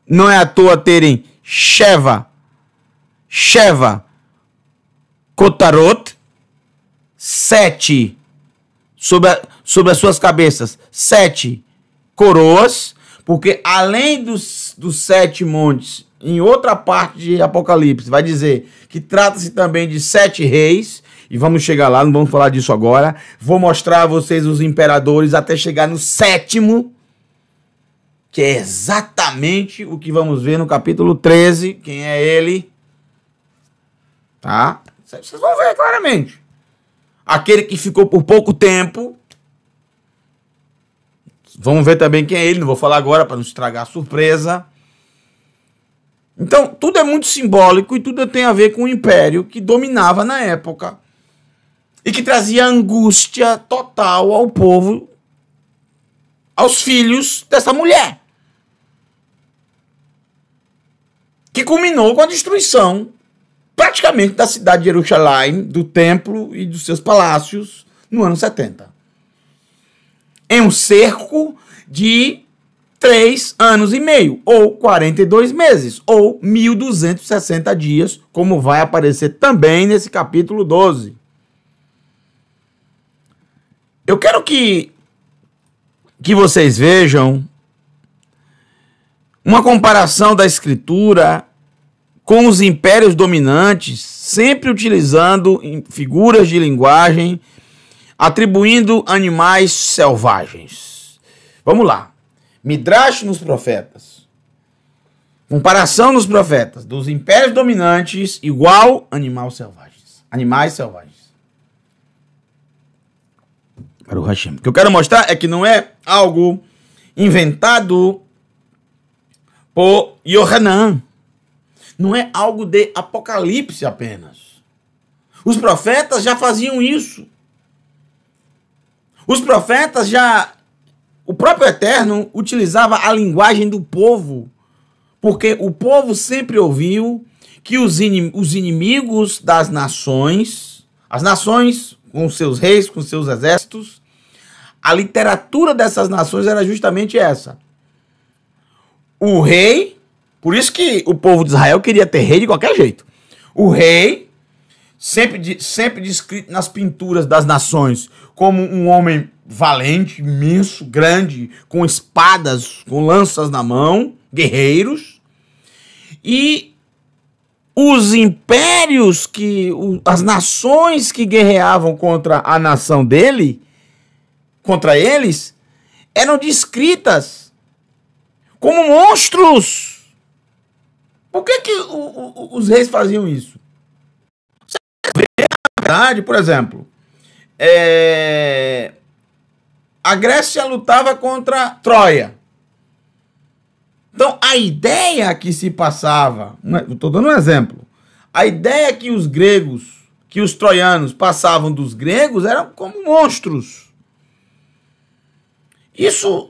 Não é à toa terem Sheva, Sheva, Kotarot, sete sobre, a, sobre as suas cabeças sete coroas, porque além dos, dos sete montes, em outra parte de Apocalipse, vai dizer que trata-se também de sete reis, e vamos chegar lá, não vamos falar disso agora. Vou mostrar a vocês os imperadores até chegar no sétimo, que é exatamente o que vamos ver no capítulo 13. Quem é ele? Tá? Vocês vão ver claramente aquele que ficou por pouco tempo. Vamos ver também quem é ele, não vou falar agora para não estragar a surpresa. Então, tudo é muito simbólico e tudo tem a ver com o império que dominava na época e que trazia angústia total ao povo, aos filhos dessa mulher. Que culminou com a destruição praticamente da cidade de Jerusalém, do templo e dos seus palácios no ano 70. Em um cerco de três anos e meio, ou 42 meses, ou 1.260 dias, como vai aparecer também nesse capítulo 12. Eu quero que, que vocês vejam uma comparação da escritura com os impérios dominantes, sempre utilizando figuras de linguagem, atribuindo animais selvagens. Vamos lá. Midrash nos profetas. Comparação nos profetas dos impérios dominantes igual animal selvagens. Animais selvagens. Para o Hashem. O que eu quero mostrar é que não é algo inventado por Yohanan. Não é algo de apocalipse apenas. Os profetas já faziam isso. Os profetas já o próprio Eterno utilizava a linguagem do povo, porque o povo sempre ouviu que os, os inimigos das nações, as nações com seus reis, com seus exércitos, a literatura dessas nações era justamente essa. O rei, por isso que o povo de Israel queria ter rei de qualquer jeito. O rei, sempre, sempre descrito nas pinturas das nações como um homem valente, imenso, grande, com espadas, com lanças na mão, guerreiros. E os impérios que as nações que guerreavam contra a nação dele, contra eles, eram descritas como monstros. Por que, que os reis faziam isso? Você vê a verdade, por exemplo, é, a Grécia lutava contra Troia. Então, a ideia que se passava, estou dando um exemplo, a ideia que os gregos, que os troianos passavam dos gregos eram como monstros. Isso,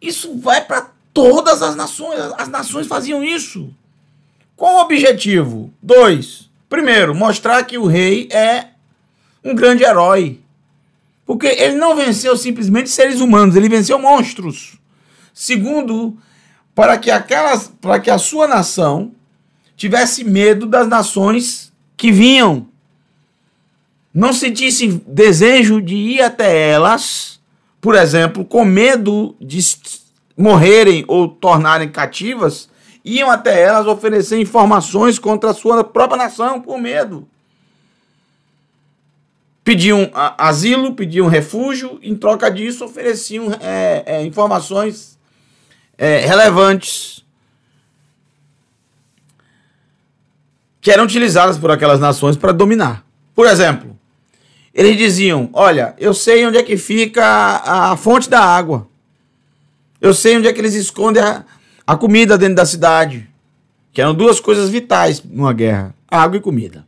isso vai para todas as nações. As nações faziam isso. Qual o objetivo? Dois. Primeiro, mostrar que o rei é um grande herói. Porque ele não venceu simplesmente seres humanos, ele venceu monstros. Segundo, para que aquelas, para que a sua nação tivesse medo das nações que vinham. Não sentisse desejo de ir até elas, por exemplo, com medo de morrerem ou tornarem cativas, iam até elas oferecer informações contra a sua própria nação por medo pediam asilo, pediam refúgio, em troca disso ofereciam é, é, informações é, relevantes que eram utilizadas por aquelas nações para dominar. Por exemplo, eles diziam: Olha, eu sei onde é que fica a, a fonte da água. Eu sei onde é que eles escondem a, a comida dentro da cidade. Que eram duas coisas vitais numa guerra: água e comida.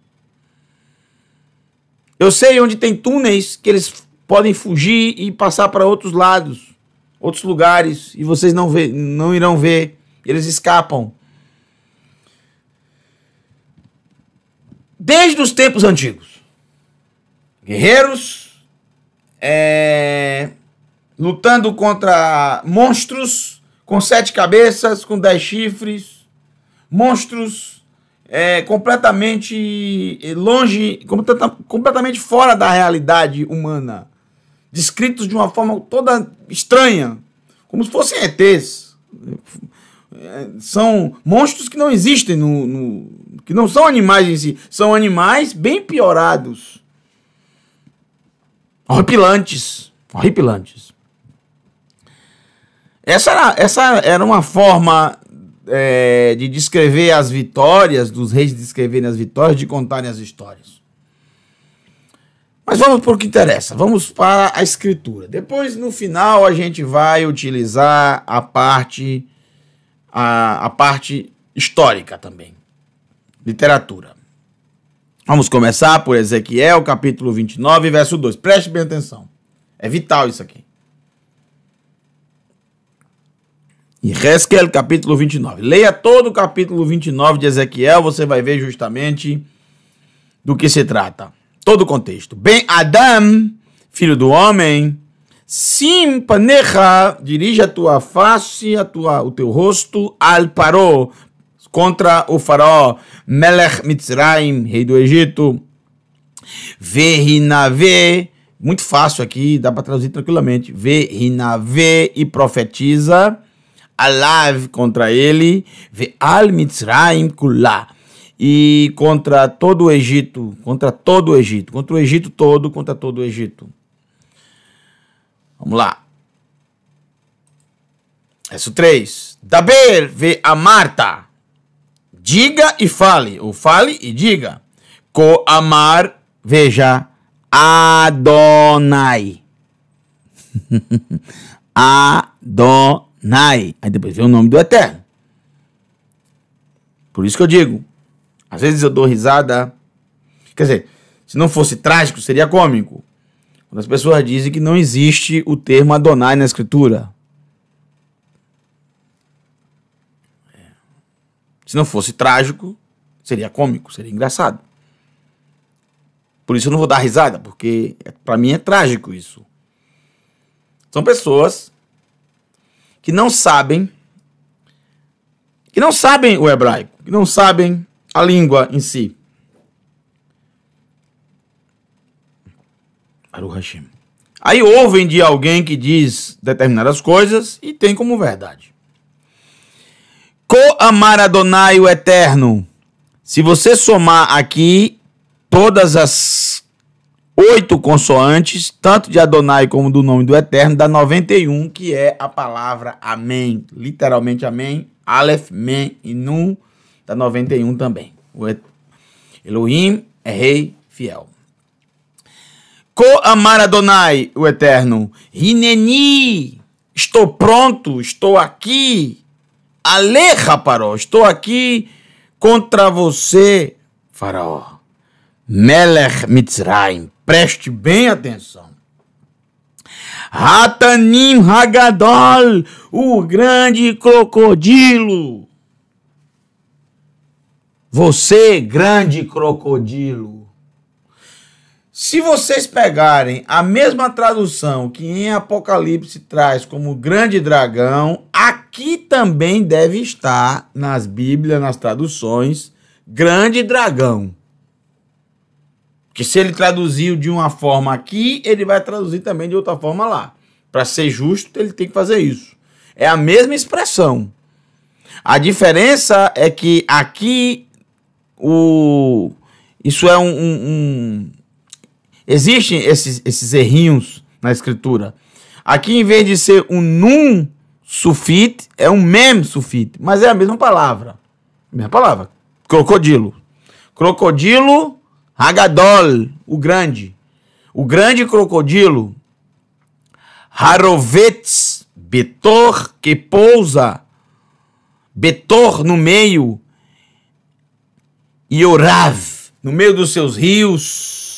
Eu sei onde tem túneis que eles podem fugir e passar para outros lados, outros lugares, e vocês não, vê, não irão ver. Eles escapam. Desde os tempos antigos, guerreiros é, lutando contra monstros com sete cabeças, com dez chifres, monstros é, completamente longe, completamente fora da realidade humana, descritos de uma forma toda estranha, como se fossem ETs. São monstros que não existem, no, no, que não são animais em si, são animais bem piorados. Horripilantes. Horripilantes. Essa era, essa era uma forma é, de descrever as vitórias, dos reis de descreverem as vitórias, de contarem as histórias. Mas vamos para o que interessa, vamos para a escritura. Depois, no final, a gente vai utilizar a parte, a, a parte histórica também, literatura. Vamos começar por Ezequiel, capítulo 29, verso 2. Preste bem atenção. É vital isso aqui. Em Heskel, capítulo 29. Leia todo o capítulo 29 de Ezequiel, você vai ver justamente do que se trata. Todo o contexto. Bem, Adam, filho do homem, Sim, panecha, dirige a tua face, a tua, o teu rosto, al paró, contra o faraó Melech Mitzrayim, rei do Egito. Verrinave, muito fácil aqui, dá para traduzir tranquilamente. Verrinave e profetiza. Alav contra ele. Ve al Mitzrayim kulá. E contra todo o Egito, contra todo o Egito, contra o Egito todo, contra todo o Egito. Vamos lá. Verso 3. Daber ve a Marta. Diga e fale, ou fale e diga. Co amar, veja, Adonai. Adonai. Aí depois vem o nome do Eterno. Por isso que eu digo, às vezes eu dou risada. Quer dizer, se não fosse trágico, seria cômico. Quando as pessoas dizem que não existe o termo Adonai na escritura. Se não fosse trágico, seria cômico, seria engraçado. Por isso eu não vou dar risada, porque é, para mim é trágico isso. São pessoas que não sabem que não sabem o hebraico, que não sabem a língua em si. Aí ouvem de alguém que diz determinadas coisas e tem como verdade. Co-amar Adonai o Eterno. Se você somar aqui todas as oito consoantes, tanto de Adonai como do nome do Eterno, dá 91, que é a palavra Amém. Literalmente Amém. Aleph, Men e Nun, dá 91 também. O Elohim é rei fiel. Co-amar Adonai, o Eterno. Rineni, estou pronto, estou aqui. Aleja, Paró, estou aqui contra você, Faraó. Melech Mitzrayim, preste bem atenção. Ratanim Hagadol, o grande crocodilo. Você, grande crocodilo. Se vocês pegarem a mesma tradução que em Apocalipse traz como grande dragão, aqui também deve estar nas Bíblias, nas traduções, grande dragão. Que se ele traduziu de uma forma aqui, ele vai traduzir também de outra forma lá. Para ser justo, ele tem que fazer isso. É a mesma expressão. A diferença é que aqui o isso é um, um, um Existem esses, esses errinhos na escritura. Aqui, em vez de ser um num sufite, é um mem sufite, mas é a mesma palavra. Mesma palavra. Crocodilo. Crocodilo Hagadol, o grande. O grande crocodilo. Harovetz, Betor, que pousa. Betor no meio. E Orav, no meio dos seus rios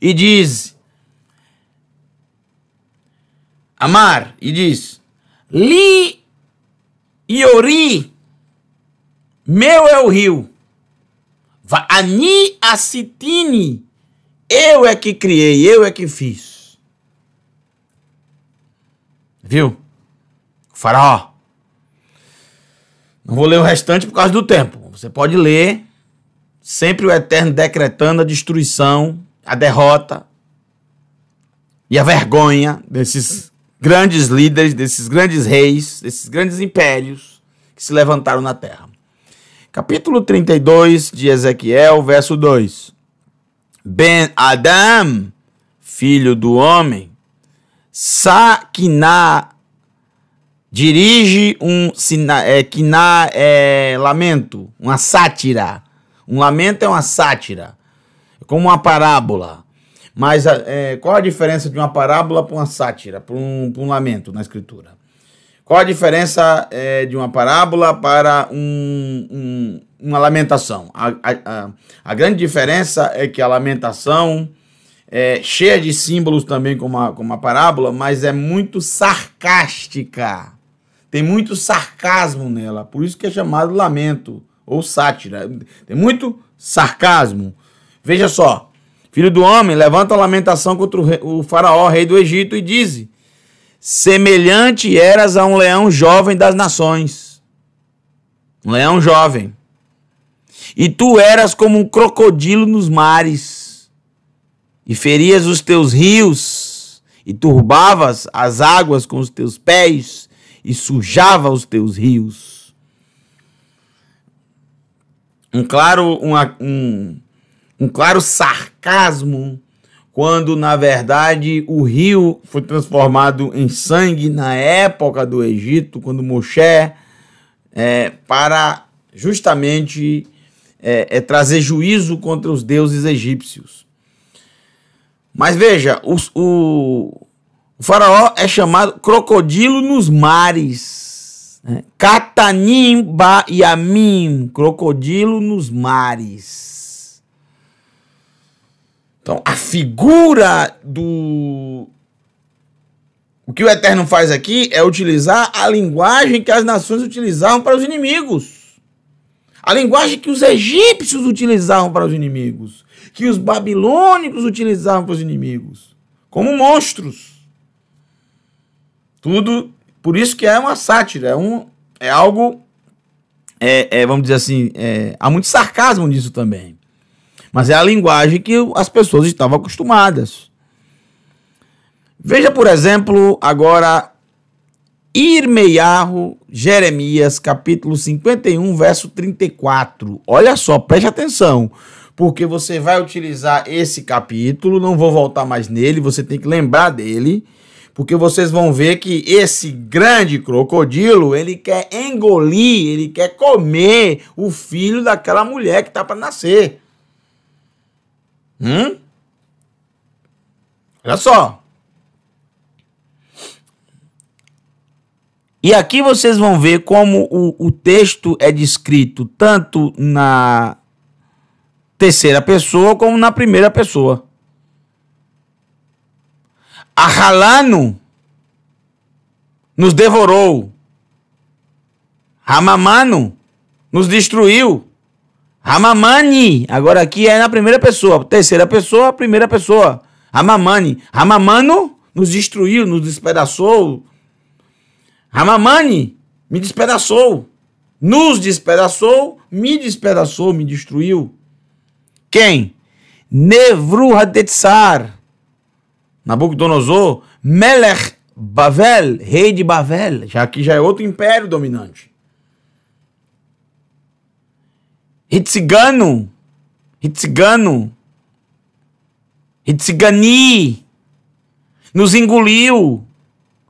e diz: Amar, e diz: Li Iori, meu é o rio. Ani Asitini, eu é que criei, eu é que fiz. Viu? Faraó. Não vou ler o restante por causa do tempo. Você pode ler sempre o Eterno decretando a destruição a derrota e a vergonha desses grandes líderes, desses grandes reis, desses grandes impérios que se levantaram na terra. Capítulo 32 de Ezequiel, verso 2. Ben Adam, filho do homem, Saquiná dirige um é, quiná é lamento, uma sátira. Um lamento é uma sátira como uma parábola. Mas é, qual a diferença de uma parábola para uma sátira, para um, para um lamento na escritura? Qual a diferença é, de uma parábola para um, um, uma lamentação? A, a, a, grande diferença é que a lamentação é cheia de símbolos também como a, como a parábola, mas é muito sarcástica. Tem muito sarcasmo nela, por isso que é chamado lamento ou sátira. Tem muito sarcasmo. Veja só, filho do homem, levanta a lamentação contra o, rei, o faraó, rei do Egito, e diz: semelhante eras a um leão jovem das nações. Um leão jovem. E tu eras como um crocodilo nos mares, e ferias os teus rios, e turbavas as águas com os teus pés, e sujava os teus rios. Um claro, uma, um, um claro sarcasmo quando na verdade o rio foi transformado em sangue na época do Egito, quando Moshe, é, para justamente é, é, trazer juízo contra os deuses egípcios. Mas veja, o, o, o faraó é chamado crocodilo nos mares. Né? Yamim, crocodilo nos mares. Então, a figura do. O que o Eterno faz aqui é utilizar a linguagem que as nações utilizavam para os inimigos. A linguagem que os egípcios utilizavam para os inimigos. Que os babilônicos utilizavam para os inimigos. Como monstros. Tudo. Por isso que é uma sátira. É, um, é algo. É, é, vamos dizer assim. É, há muito sarcasmo nisso também. Mas é a linguagem que as pessoas estavam acostumadas. Veja, por exemplo, agora Irmeiarro, Jeremias, capítulo 51, verso 34. Olha só, preste atenção, porque você vai utilizar esse capítulo, não vou voltar mais nele, você tem que lembrar dele, porque vocês vão ver que esse grande crocodilo, ele quer engolir, ele quer comer o filho daquela mulher que está para nascer. Hum? Olha só. E aqui vocês vão ver como o, o texto é descrito tanto na terceira pessoa como na primeira pessoa. Ahalano nos devorou. Ramamano nos destruiu. Ramamani, agora aqui é na primeira pessoa. Terceira pessoa, primeira pessoa. Ramamani. Ramamano nos destruiu, nos despedaçou. Ramamani me despedaçou. Nos despedaçou, me despedaçou, me destruiu. Quem? Nevruhadetzar. Nabucodonosor. Melech Bavel, rei de Bavel. Já que já é outro império dominante. Hitzigano, Hitzigano, Hitzigani, nos engoliu,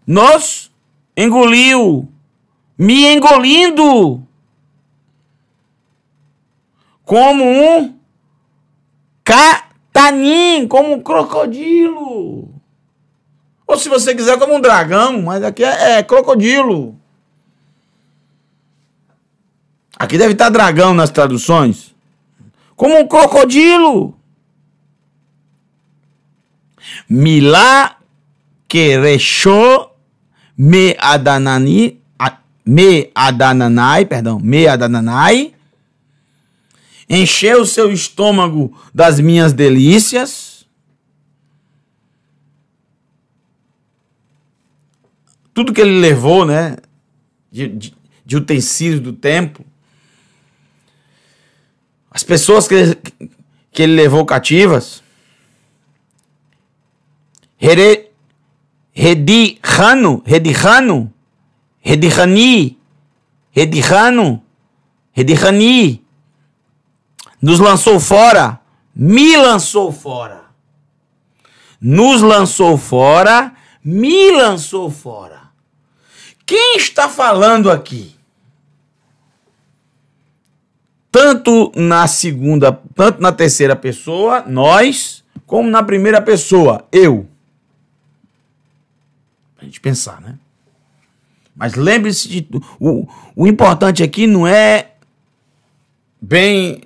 nos engoliu, me engolindo, como um catanim, como um crocodilo. Ou se você quiser, como um dragão, mas aqui é, é crocodilo. Aqui deve estar dragão nas traduções. Como um crocodilo. Milá querechô me adanani me adananai, perdão, me adananai. Encheu o seu estômago das minhas delícias. Tudo que ele levou, né? De, de, de utensílios do templo as pessoas que que ele levou cativas. Redihano, Redihano, Redihani, Redihano, Redihani, nos lançou fora, me lançou fora. Nos lançou fora, me lançou fora. Quem está falando aqui? Tanto na segunda, tanto na terceira pessoa, nós, como na primeira pessoa, eu. Pra gente pensar, né? Mas lembre-se de. O, o importante aqui não é bem.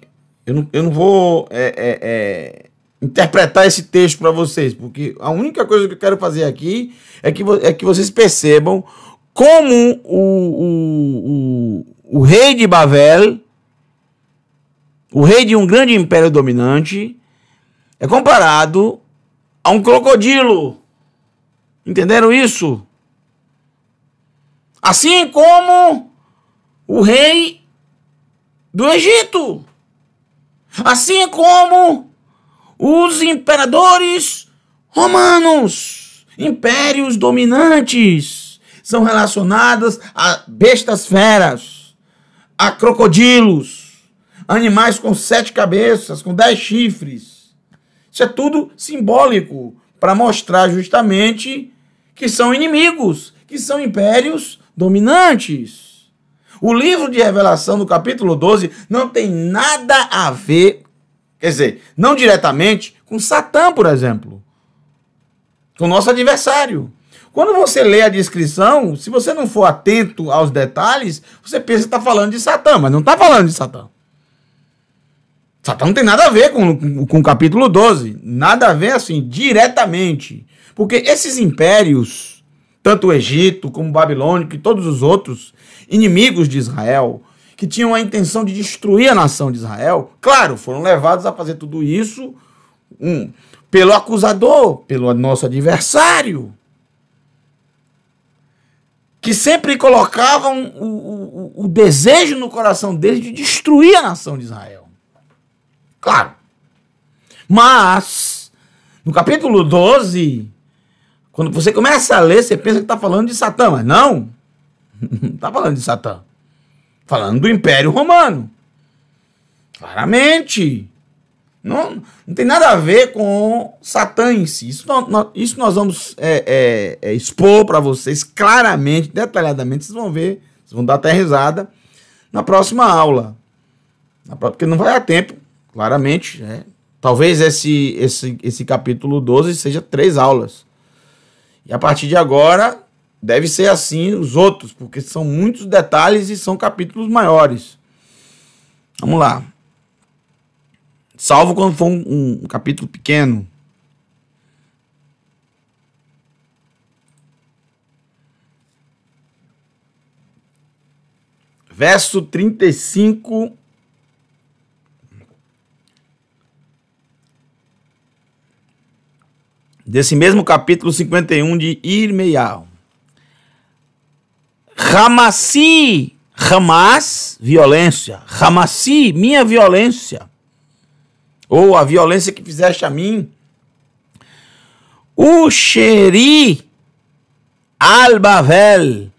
Eu não, eu não vou é, é, é, interpretar esse texto para vocês, porque a única coisa que eu quero fazer aqui é que, é que vocês percebam como o, o, o, o rei de Babel o rei de um grande império dominante, é comparado a um crocodilo. Entenderam isso? Assim como o rei do Egito. Assim como os imperadores romanos, impérios dominantes, são relacionadas a bestas feras, a crocodilos, animais com sete cabeças, com dez chifres. Isso é tudo simbólico para mostrar justamente que são inimigos, que são impérios dominantes. O livro de Revelação, no capítulo 12, não tem nada a ver, quer dizer, não diretamente, com Satã, por exemplo. Com o nosso adversário. Quando você lê a descrição, se você não for atento aos detalhes, você pensa que está falando de Satã, mas não está falando de Satã. Satã não tem nada a ver com, com, com o capítulo 12. Nada a ver assim, diretamente. Porque esses impérios, tanto o Egito como o Babilônico e todos os outros inimigos de Israel, que tinham a intenção de destruir a nação de Israel, claro, foram levados a fazer tudo isso um, pelo acusador, pelo nosso adversário, que sempre colocavam o, o, o desejo no coração deles de destruir a nação de Israel. Claro. Mas, no capítulo 12, quando você começa a ler, você pensa que está falando de Satã, mas não. Não está falando de Satã. Falando do Império Romano. Claramente. Não, não tem nada a ver com Satã em si. Isso, nós, isso nós vamos é, é, é, expor para vocês claramente, detalhadamente. Vocês vão ver, vocês vão dar até risada na próxima aula. Porque não vai dar tempo, claramente. Né? Talvez esse, esse, esse capítulo 12 seja três aulas. E a partir de agora, deve ser assim os outros, porque são muitos detalhes e são capítulos maiores. Vamos lá. Salvo quando for um, um capítulo pequeno. Verso 35 desse mesmo capítulo 51 de Irmeial. Ramassi, Hamas, violência. Ramassi, minha violência ou a violência que fizeste a mim. O Albavel,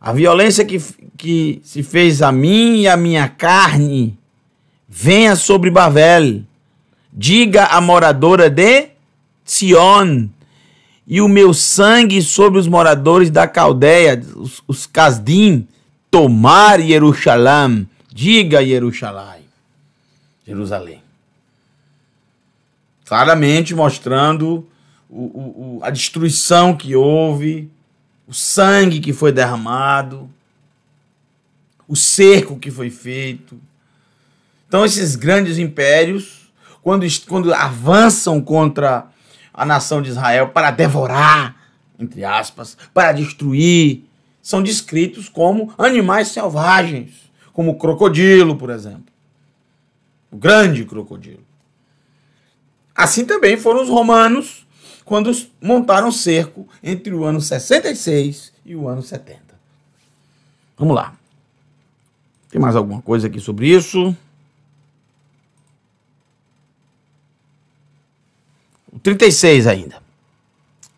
a violência que, que se fez a mim e a minha carne, venha sobre Bavel. Diga a moradora de Sion, e o meu sangue sobre os moradores da Caldeia, os, os Casdim, tomar Jerusalém. Diga Jerusalém. Jerusalém claramente mostrando o, o, a destruição que houve, o sangue que foi derramado, o cerco que foi feito. Então, esses grandes impérios, quando, quando avançam contra a nação de Israel para devorar, entre aspas, para destruir, são descritos como animais selvagens, como o crocodilo, por exemplo. O grande crocodilo. Assim também foram os romanos quando montaram cerco entre o ano 66 e o ano 70. Vamos lá. Tem mais alguma coisa aqui sobre isso? 36 ainda.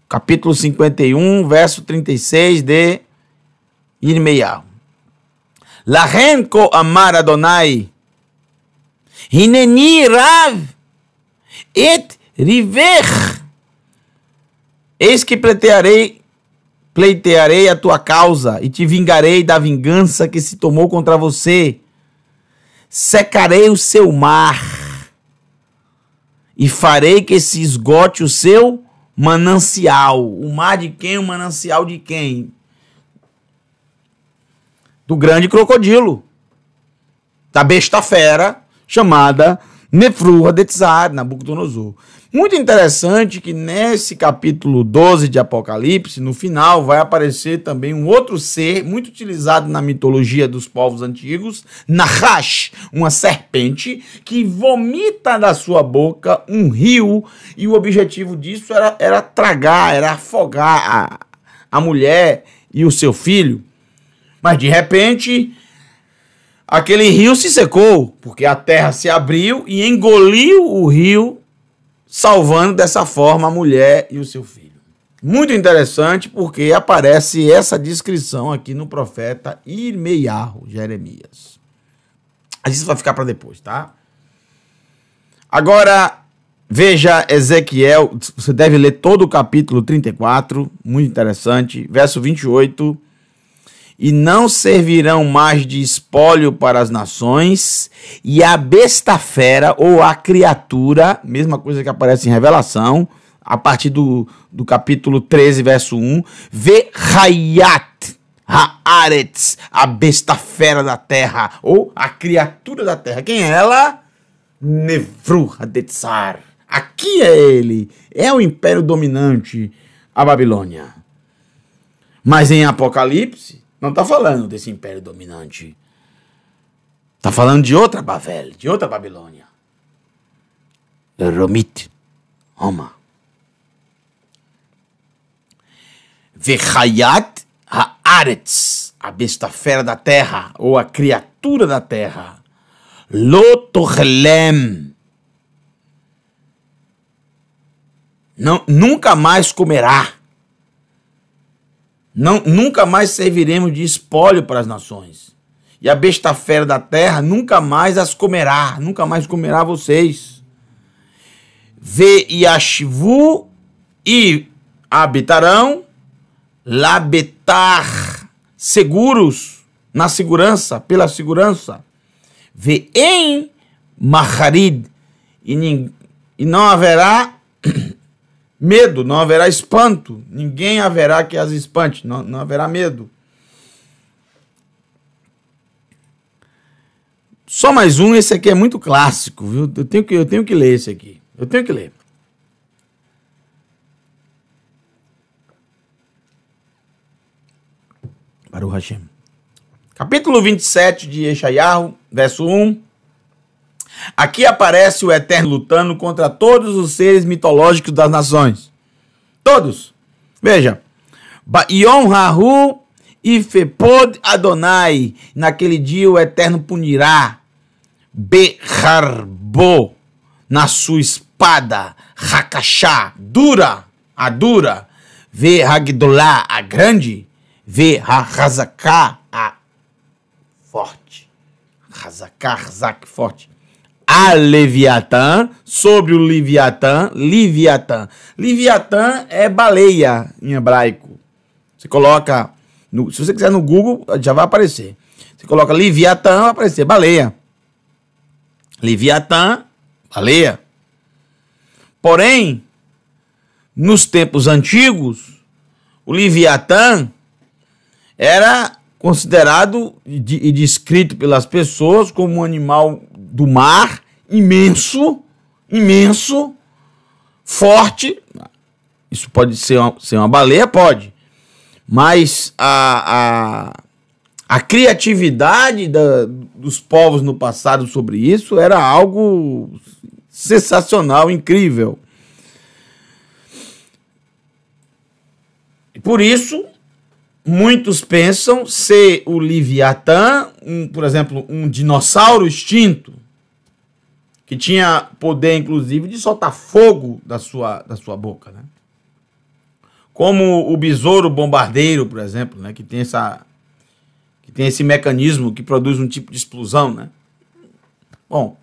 Capítulo 51, verso 36 de Irmeial. Lahenko amar Adonai. Hineni rav et river. Eis que pleitearei, pleitearei a tua causa e te vingarei da vingança que se tomou contra você. Secarei o seu mar e farei que se esgote o seu manancial. O mar de quem? O manancial de quem? Do grande crocodilo, da besta fera chamada Nefru de Tsar, Nabucodonosor. Muito interessante que nesse capítulo 12 de Apocalipse, no final, vai aparecer também um outro ser muito utilizado na mitologia dos povos antigos, Nahash, uma serpente que vomita da sua boca um rio e o objetivo disso era, era tragar, era afogar a, a mulher e o seu filho. Mas de repente, aquele rio se secou, porque a terra se abriu e engoliu o rio, salvando dessa forma a mulher e o seu filho. Muito interessante porque aparece essa descrição aqui no profeta Irmeiarro, Jeremias. Mas isso vai ficar para depois, tá? Agora, veja Ezequiel, você deve ler todo o capítulo 34, muito interessante, verso 28 e não servirão mais de espólio para as nações, e a besta fera ou a criatura, mesma coisa que aparece em Revelação, a partir do, do capítulo 13, verso 1, vê Hayat, Haaretz, a besta fera da terra, ou a criatura da terra. Quem é ela? Nevru Hadetzar. Aqui é ele, é o império dominante, a Babilônia. Mas em Apocalipse, não está falando desse império dominante. Está falando de outra Babel, de outra Babilônia. Romit, Roma. Vechayat Haaretz, a besta fera da terra, ou a criatura da terra. Lotochelem. Não, nunca mais comerá não, nunca mais serviremos de espólio para as nações. E a besta fera da terra nunca mais as comerá, nunca mais comerá vocês. Ve Yashvu e habitarão labetar seguros na segurança, pela segurança. Ve em Maharid e, e não haverá medo, não haverá espanto, ninguém haverá que as espante, não, não haverá medo. Só mais um, esse aqui é muito clássico, viu? Eu tenho que, eu tenho que ler esse aqui. Eu tenho que ler. Baruch Hashem. Capítulo 27 de Eshayahu, verso 1. Aqui aparece o Eterno lutando contra todos os seres mitológicos das nações. Todos. Veja. Yom Rahu e Fepod Adonai. Naquele dia o Eterno punirá. Beharbo. Na sua espada. Hakashá. Dura. A dura. Ve Hagdolá. A grande. Ve Hazaká. A forte. Hazaká. Hazak forte a Leviatã, sobre o Leviatã, Leviatã. Leviatã é baleia em hebraico. Você coloca, no, se você quiser no Google, já vai aparecer. Você coloca Leviatã, vai aparecer baleia. Leviatã, baleia. Porém, nos tempos antigos, o Leviatã era considerado e descrito pelas pessoas como um animal do mar, imenso, imenso, forte. Isso pode ser uma, ser uma baleia? Pode. Mas a, a, a criatividade da, dos povos no passado sobre isso era algo sensacional, incrível. Por isso, muitos pensam ser o Leviatã, um, por exemplo, um dinossauro extinto, que tinha poder, inclusive, de soltar fogo da sua, da sua boca, né? Como o besouro bombardeiro, por exemplo, né? Que tem, essa, que tem esse mecanismo que produz um tipo de explosão, né? Bom,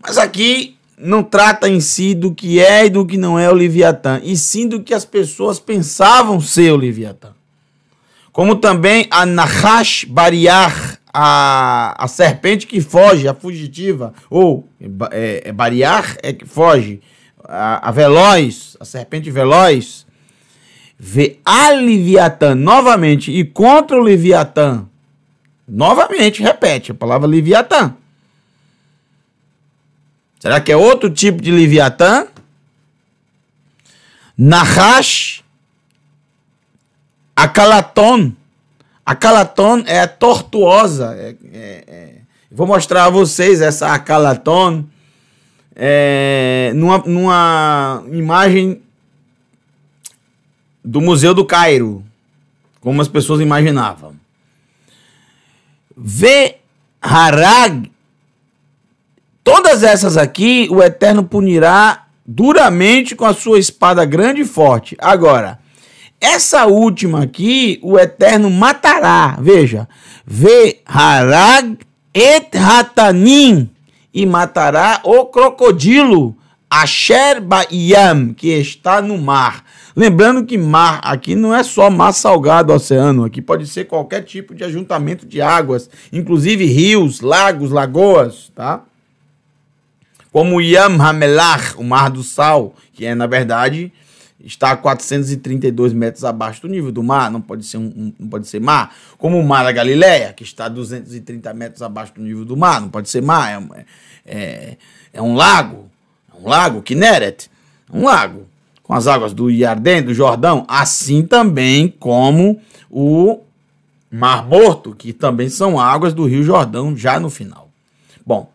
mas aqui não trata em si do que é e do que não é o Leviatã, e sim do que as pessoas pensavam ser o Leviatã. Como também a Nahash Bariar, a, a serpente que foge, a fugitiva, ou é, é bariar é que foge, a, a veloz, a serpente veloz, vê a Leviatã novamente e contra o Leviatã, novamente, repete a palavra Leviatã. Será que é outro tipo de Leviatã? Nahash, Akalaton, a Calaton é tortuosa. É, é, é. Vou mostrar a vocês essa Calaton é, numa, numa imagem do Museu do Cairo, como as pessoas imaginavam. Ve harag. Todas essas aqui o Eterno punirá duramente com a sua espada grande e forte. Agora, essa última aqui, o Eterno matará. Veja, ve harag et hatanim e matará o crocodilo Asher Bayam, que está no mar. Lembrando que mar aqui não é só mar salgado, oceano, aqui pode ser qualquer tipo de ajuntamento de águas, inclusive rios, lagos, lagoas, tá? Como Yam Hamelach, o mar do sal, que é na verdade está a 432 metros abaixo do nível do mar, não pode ser, um, não pode ser mar. Como o mar da Galileia, que está a 230 metros abaixo do nível do mar, não pode ser mar, é, é, é um lago um lago, Kinneret, um lago, com as águas do Iardém, do Jordão, assim também como o Mar Morto, que também são águas do Rio Jordão, já no final. Bom,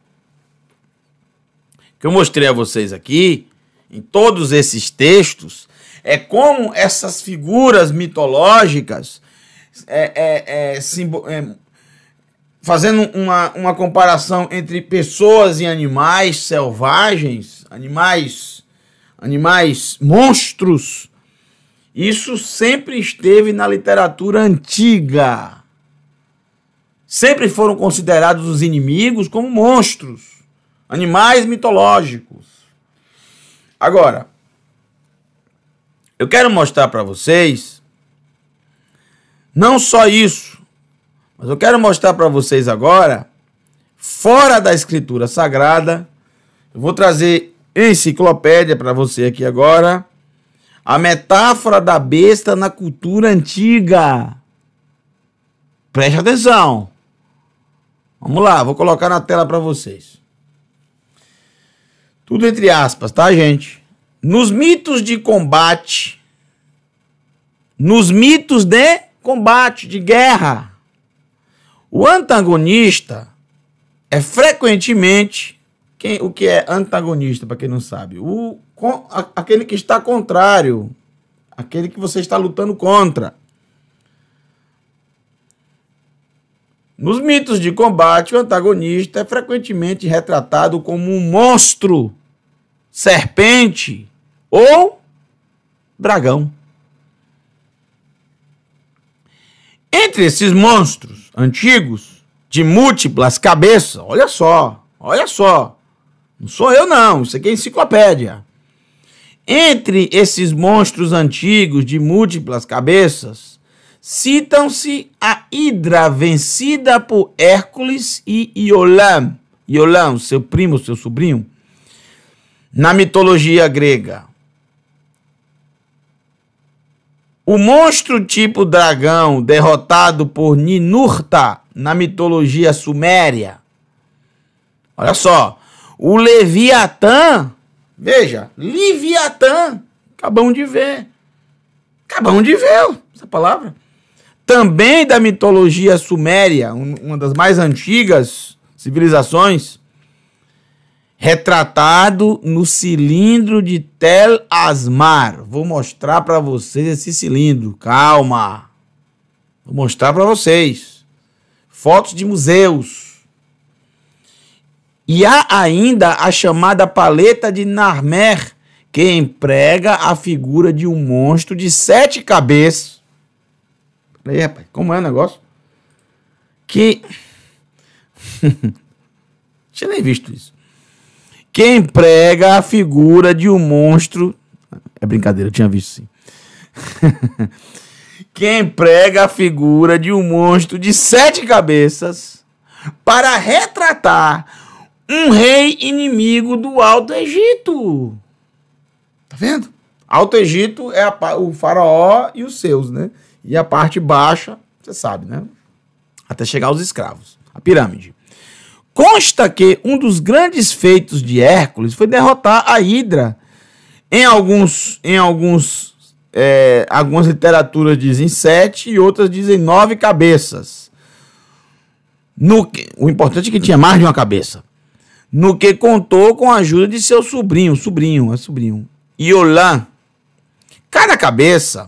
o que eu mostrei a vocês aqui, em todos esses textos, é como essas figuras mitológicas, é, é, é, é fazendo uma, uma comparação entre pessoas e animais selvagens, animais, animais monstros. Isso sempre esteve na literatura antiga. Sempre foram considerados os inimigos como monstros, animais mitológicos. Agora, eu quero mostrar para vocês não só isso, mas eu quero mostrar para vocês agora, fora da escritura sagrada, eu vou trazer enciclopédia para você aqui agora. A metáfora da besta na cultura antiga. Preste atenção. Vamos lá, vou colocar na tela para vocês. Tudo entre aspas, tá, gente? Nos mitos de combate, nos mitos de combate, de guerra, o antagonista é frequentemente quem, o que é antagonista, para quem não sabe? O, aquele que está contrário. Aquele que você está lutando contra. Nos mitos de combate, o antagonista é frequentemente retratado como um monstro, serpente ou dragão. Entre esses monstros antigos, de múltiplas cabeças, olha só, olha só, não sou eu, não. Isso aqui é enciclopédia. Entre esses monstros antigos de múltiplas cabeças, citam-se a Hidra vencida por Hércules e Iolam. Iolam, seu primo, seu sobrinho. Na mitologia grega. O monstro tipo dragão derrotado por Ninurta na mitologia suméria. Olha só, o Leviatã, veja, Leviatã, acabamos de ver. Acabamos de ver essa palavra. Também da mitologia suméria, uma das mais antigas civilizações, retratado no cilindro de Tel Asmar. Vou mostrar para vocês esse cilindro. Calma. Vou mostrar para vocês. Fotos de museus e há ainda a chamada paleta de Narmer, que emprega a figura de um monstro de sete cabeças. Peraí, rapaz, como é o negócio? Que. Tinha nem visto isso. Que emprega a figura de um monstro. É brincadeira, eu tinha visto sim. que emprega a figura de um monstro de sete cabeças para retratar um rei inimigo do Alto Egito. Tá vendo? Alto Egito é a, o faraó e os seus, né? E a parte baixa, você sabe, né? Até chegar aos escravos. A pirâmide. Consta que um dos grandes feitos de Hércules foi derrotar a Hidra. Em alguns, em alguns, é, algumas literaturas dizem sete e outras dizem nove cabeças. No, o importante é que tinha mais de uma cabeça no que contou com a ajuda de seu sobrinho, sobrinho, é sobrinho, Iolan. Cada cabeça,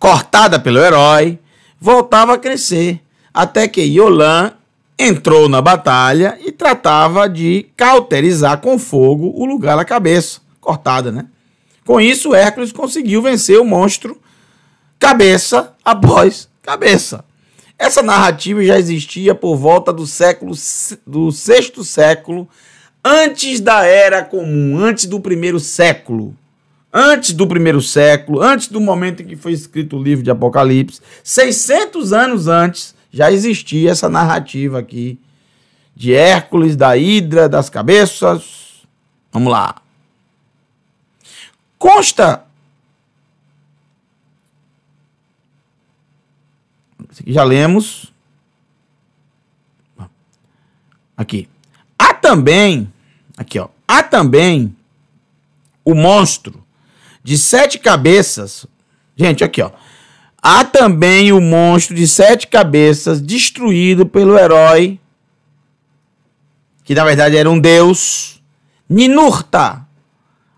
cortada pelo herói, voltava a crescer, até que Iolan entrou na batalha e tratava de cauterizar com fogo o lugar da cabeça cortada, né? Com isso, Hércules conseguiu vencer o monstro cabeça após cabeça. Essa narrativa já existia por volta do século do sexto século, antes da era comum, antes do primeiro século. Antes do primeiro século, antes do momento em que foi escrito o livro de Apocalipse, 600 anos antes, já existia essa narrativa aqui de Hércules, da Hidra, das cabeças. Vamos lá. Consta. já lemos. Aqui. Há também. Aqui, ó. Há também o monstro de sete cabeças. Gente, aqui, ó. Há também o monstro de sete cabeças destruído pelo herói, que na verdade era um deus, Ninurta.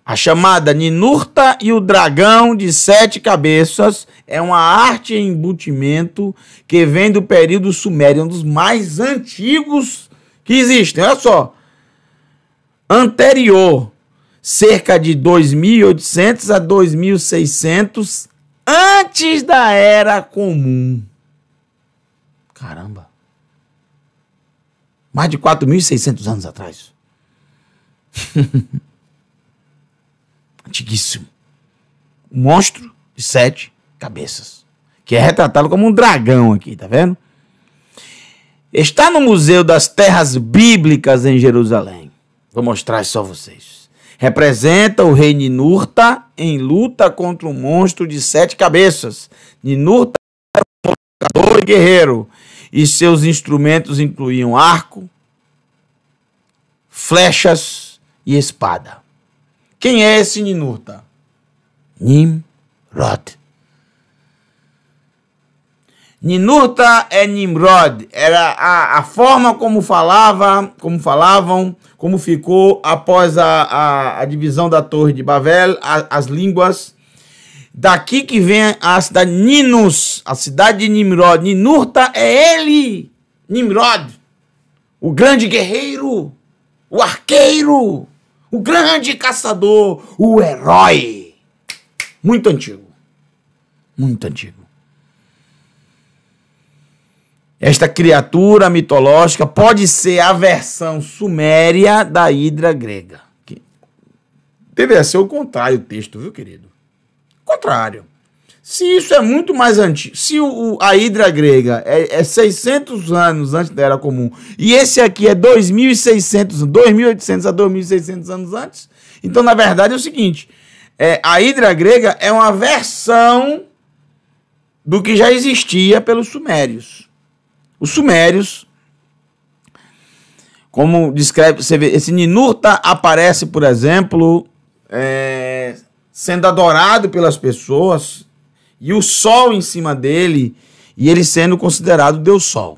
A chamada Ninurta e o Dragão de Sete Cabeças é uma arte em embutimento que vem do período sumério, um dos mais antigos que existem. Olha só. Anterior, cerca de 2.800 a 2.600 antes da Era Comum. Caramba. Mais de 4.600 anos atrás. antiguíssimo. Um monstro de sete cabeças. Que é retratado como um dragão aqui, tá vendo? Está no Museu das Terras Bíblicas em Jerusalém. Vou mostrar isso a vocês. Representa o rei Ninurta em luta contra um monstro de sete cabeças. Ninurta era um lutador e guerreiro, e seus instrumentos incluíam arco, flechas e espada. Quem é esse Ninurta? Nimrod. Ninurta é Nimrod. Era a, a forma como falava, como falavam, como ficou após a, a, a divisão da Torre de Babel, a, as línguas. Daqui que vem a cidade Ninus, a cidade de Nimrod. Ninurta é ele, Nimrod, o grande guerreiro, o arqueiro o grande caçador, o herói. Muito antigo. Muito antigo. Esta criatura mitológica pode ser a versão suméria da hidra grega. Deveria ser o contrário o texto, viu, querido? Contrário. Se isso é muito mais antigo, se o, a Hidra grega é, é 600 anos antes da Era Comum, e esse aqui é 2.600, 2.800 a 2.600 anos antes, então, na verdade, é o seguinte, é, a Hidra grega é uma versão do que já existia pelos sumérios. Os sumérios, como descreve, você vê, esse Ninurta aparece, por exemplo, é, sendo adorado pelas pessoas, e o sol em cima dele, e ele sendo considerado Deus Sol.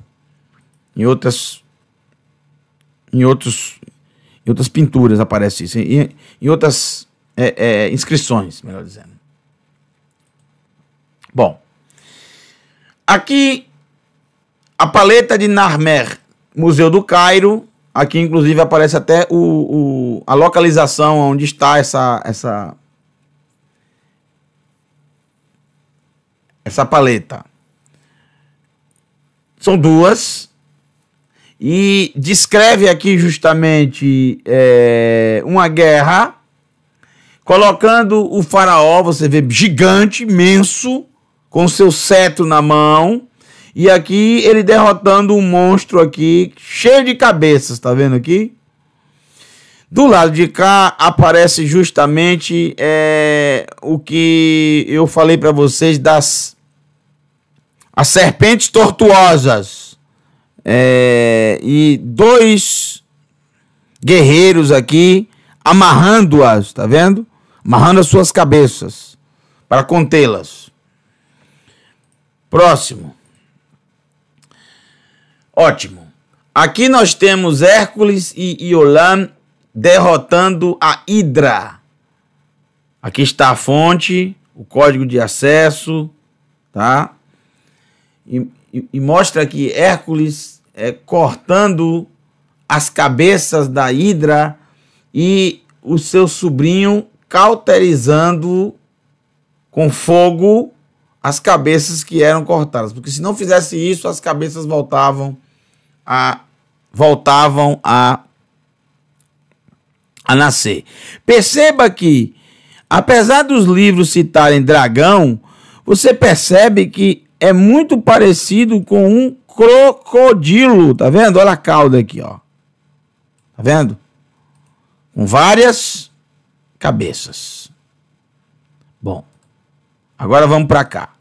Em outras em outros em outras pinturas aparece isso, em, em outras é, é, inscrições, melhor dizendo. Bom, aqui a paleta de Narmer, Museu do Cairo. Aqui, inclusive, aparece até o, o, a localização onde está essa, essa essa paleta. São duas. E descreve aqui justamente é, uma guerra, colocando o faraó, você vê, gigante, imenso, com seu cetro na mão. E aqui ele derrotando um monstro aqui, cheio de cabeças, tá vendo aqui? Do lado de cá aparece justamente é, o que eu falei para vocês das as serpentes tortuosas é, e dois guerreiros aqui amarrando-as, tá vendo? Amarrando as suas cabeças para contê-las. Próximo. Ótimo. Aqui nós temos Hércules e Iolan derrotando a Hidra. Aqui está a fonte, o código de acesso, tá? e, e mostra aqui Hércules é, cortando as cabeças da Hidra e o seu sobrinho cauterizando com fogo as cabeças que eram cortadas, porque se não fizesse isso, as cabeças voltavam a voltavam a a nascer. Perceba que apesar dos livros citarem dragão, você percebe que é muito parecido com um crocodilo, tá vendo? Olha a cauda aqui, ó. Tá vendo? Com várias cabeças. Bom, agora vamos para cá.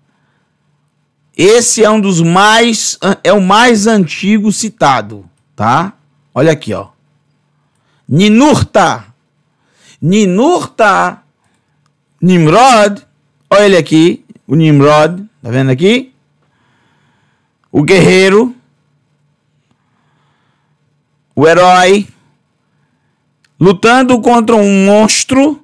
Esse é um dos mais é o mais antigo citado, tá? Olha aqui, ó. Ninurta. Ninurta Nimrod. Olha ele aqui, o Nimrod, tá vendo aqui? O guerreiro, o herói, lutando contra um monstro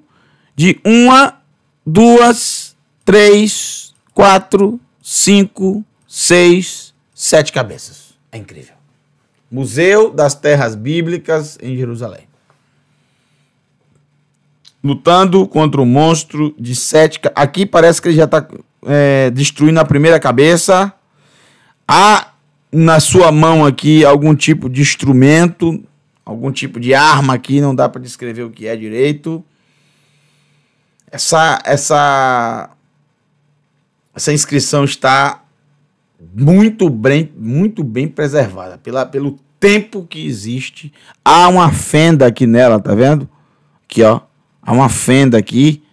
de uma, duas, três, quatro, cinco, seis, sete cabeças. É incrível. Museu das Terras Bíblicas em Jerusalém. Lutando contra o monstro de sete. Aqui parece que ele já está é, destruindo a primeira cabeça. Há na sua mão aqui algum tipo de instrumento algum tipo de arma aqui, não dá para descrever o que é direito. Essa essa essa inscrição está muito bem, muito bem preservada pela, pelo tempo que existe. Há uma fenda aqui nela, tá vendo? Aqui, ó. Há uma fenda aqui,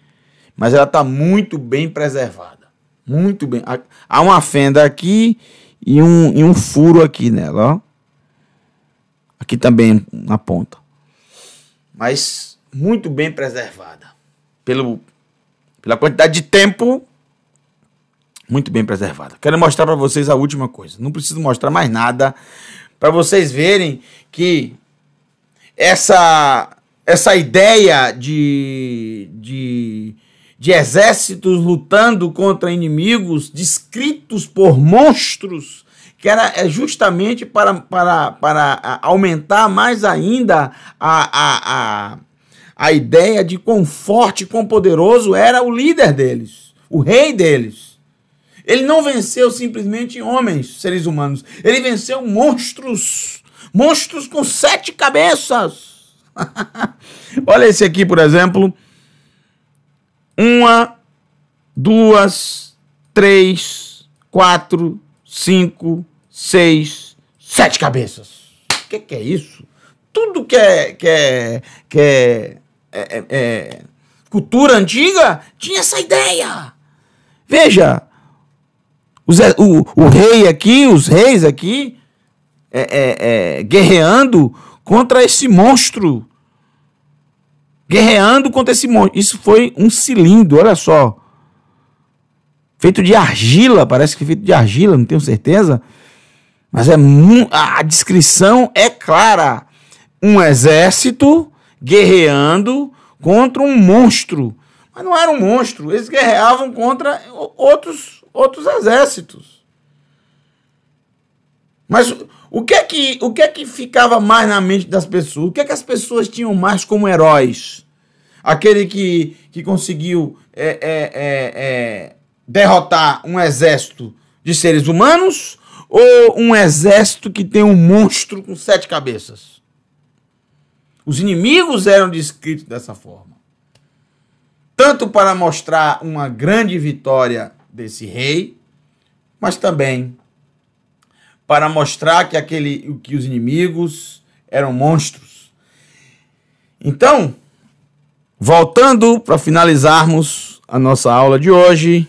mas ela está muito bem preservada. Muito bem. Há uma fenda aqui e um, e um furo aqui nela, ó. Aqui também na ponta. Mas muito bem preservada. Pelo, pela quantidade de tempo, muito bem preservada. Quero mostrar para vocês a última coisa. Não preciso mostrar mais nada para vocês verem que essa essa ideia de, de, de exércitos lutando contra inimigos descritos por monstros que era é justamente para, para, para aumentar mais ainda a, a, a, a ideia de quão forte, quão poderoso era o líder deles, o rei deles. Ele não venceu simplesmente homens, seres humanos. Ele venceu monstros. Monstros com sete cabeças. Olha esse aqui, por exemplo. Uma, duas, três, quatro, cinco, seis, sete cabeças. O que, que, é isso? Tudo que é, que é, que é, é, é, é cultura antiga tinha essa ideia. Veja, os, o, o rei aqui, os reis aqui, é, é, é, guerreando contra esse monstro. Guerreando contra esse monstro. Isso foi um cilindro, olha só. Feito de argila, parece que feito de argila, não tenho certeza. Mas é a descrição é clara. Um exército guerreando contra um monstro. Mas não era um monstro, eles guerreavam contra outros, outros exércitos. Mas o que, é que, o que é que ficava mais na mente das pessoas? O que é que as pessoas tinham mais como heróis? Aquele que, que conseguiu é, é, é, é derrotar um exército de seres humanos ou um exército que tem um monstro com sete cabeças? Os inimigos eram descritos dessa forma. Tanto para mostrar uma grande vitória desse rei, mas também para mostrar que aquele que os inimigos eram monstros. Então, voltando para finalizarmos a nossa aula de hoje,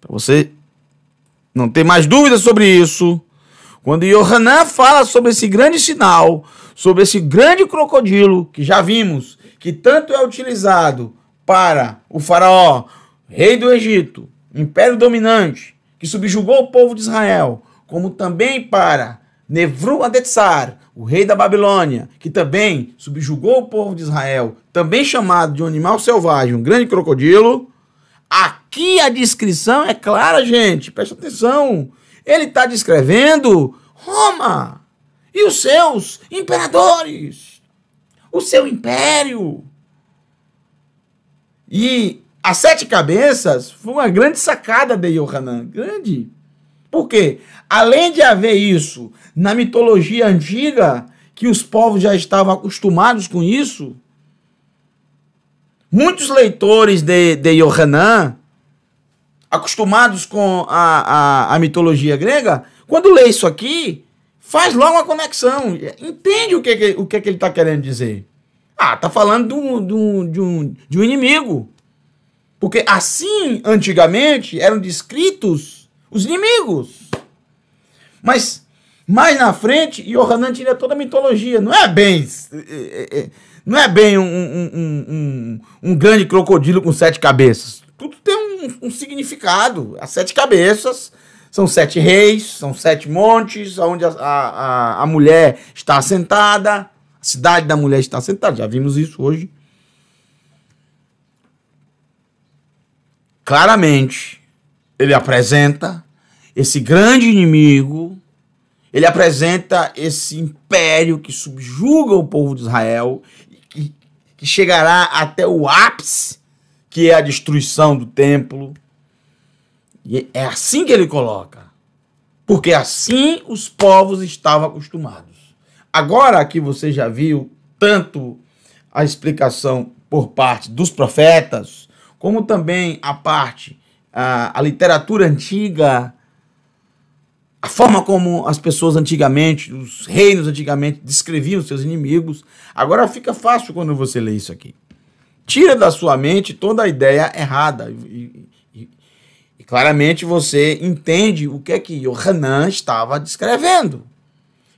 para você não tem mais dúvida sobre isso. Quando Yohanan fala sobre esse grande sinal, sobre esse grande crocodilo que já vimos, que tanto é utilizado para o faraó, rei do Egito, império dominante, que subjugou o povo de Israel, como também para Nevru-Adetsar, o rei da Babilônia, que também subjugou o povo de Israel, também chamado de um animal selvagem, um grande crocodilo, Aqui a descrição é clara, gente. Presta atenção. Ele está descrevendo Roma e os seus imperadores, o seu império. E as sete cabeças foi uma grande sacada de Yohanan, grande. Por quê? Além de haver isso na mitologia antiga, que os povos já estavam acostumados com isso, muitos leitores de, de Yohanan, acostumados com a, a, a mitologia grega, quando lê isso aqui, faz logo uma conexão, entende o que, o que, que ele está querendo dizer. Ah, tá falando de um, de, um, de, um, de um inimigo. Porque assim, antigamente, eram descritos os inimigos. Mas mais na frente, Yohanan tira toda a mitologia. Não é bem. É, é, não é bem um, um, um, um, grande crocodilo com sete cabeças. Tudo tem um, um significado. As sete cabeças são sete reis, são sete montes, onde a, a, a mulher está assentada, a cidade da mulher está assentada. Já vimos isso hoje. Claramente, ele apresenta esse grande inimigo, ele apresenta esse império que subjuga o povo de Israel, que, que chegará até o ápice, que é a destruição do templo. E é assim que ele coloca. Porque assim os povos estavam acostumados. Agora que você já viu tanto a explicação por parte dos profetas, como também a parte, a, a literatura antiga, a forma como as pessoas antigamente, os reinos antigamente descreviam seus inimigos. Agora fica fácil quando você lê isso aqui. Tira da sua mente toda a ideia errada. E, e, e claramente você entende o que é que Yohanan estava descrevendo.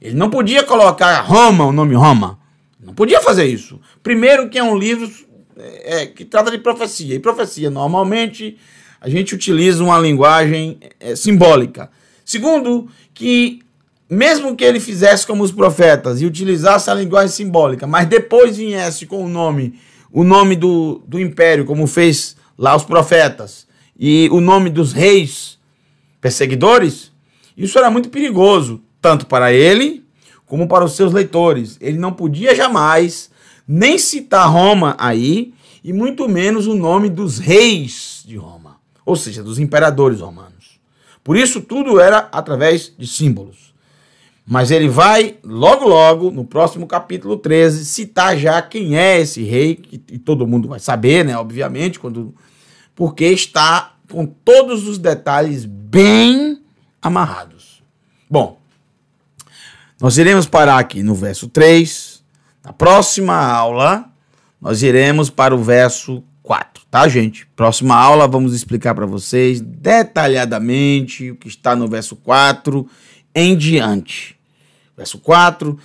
Ele não podia colocar Roma, o nome Roma. Não podia fazer isso. Primeiro que é um livro é, que trata de profecia. E profecia, normalmente, a gente utiliza uma linguagem é, simbólica. Segundo, que mesmo que ele fizesse como os profetas e utilizasse a linguagem simbólica, mas depois viesse com o nome, o nome do, do império, como fez lá os profetas, e o nome dos reis perseguidores, isso era muito perigoso, tanto para ele como para os seus leitores. Ele não podia jamais nem citar Roma aí, e muito menos o nome dos reis de Roma, ou seja, dos imperadores romanos. Por isso, tudo era através de símbolos. Mas ele vai, logo, logo, no próximo capítulo 13, citar já quem é esse rei, e todo mundo vai saber, né? Obviamente, quando, porque está com todos os detalhes bem amarrados. Bom, nós iremos parar aqui no verso 3 na próxima aula, nós iremos para o verso 4, tá, gente? Próxima aula, vamos explicar para vocês detalhadamente o que está no verso 4 em diante. Verso 4.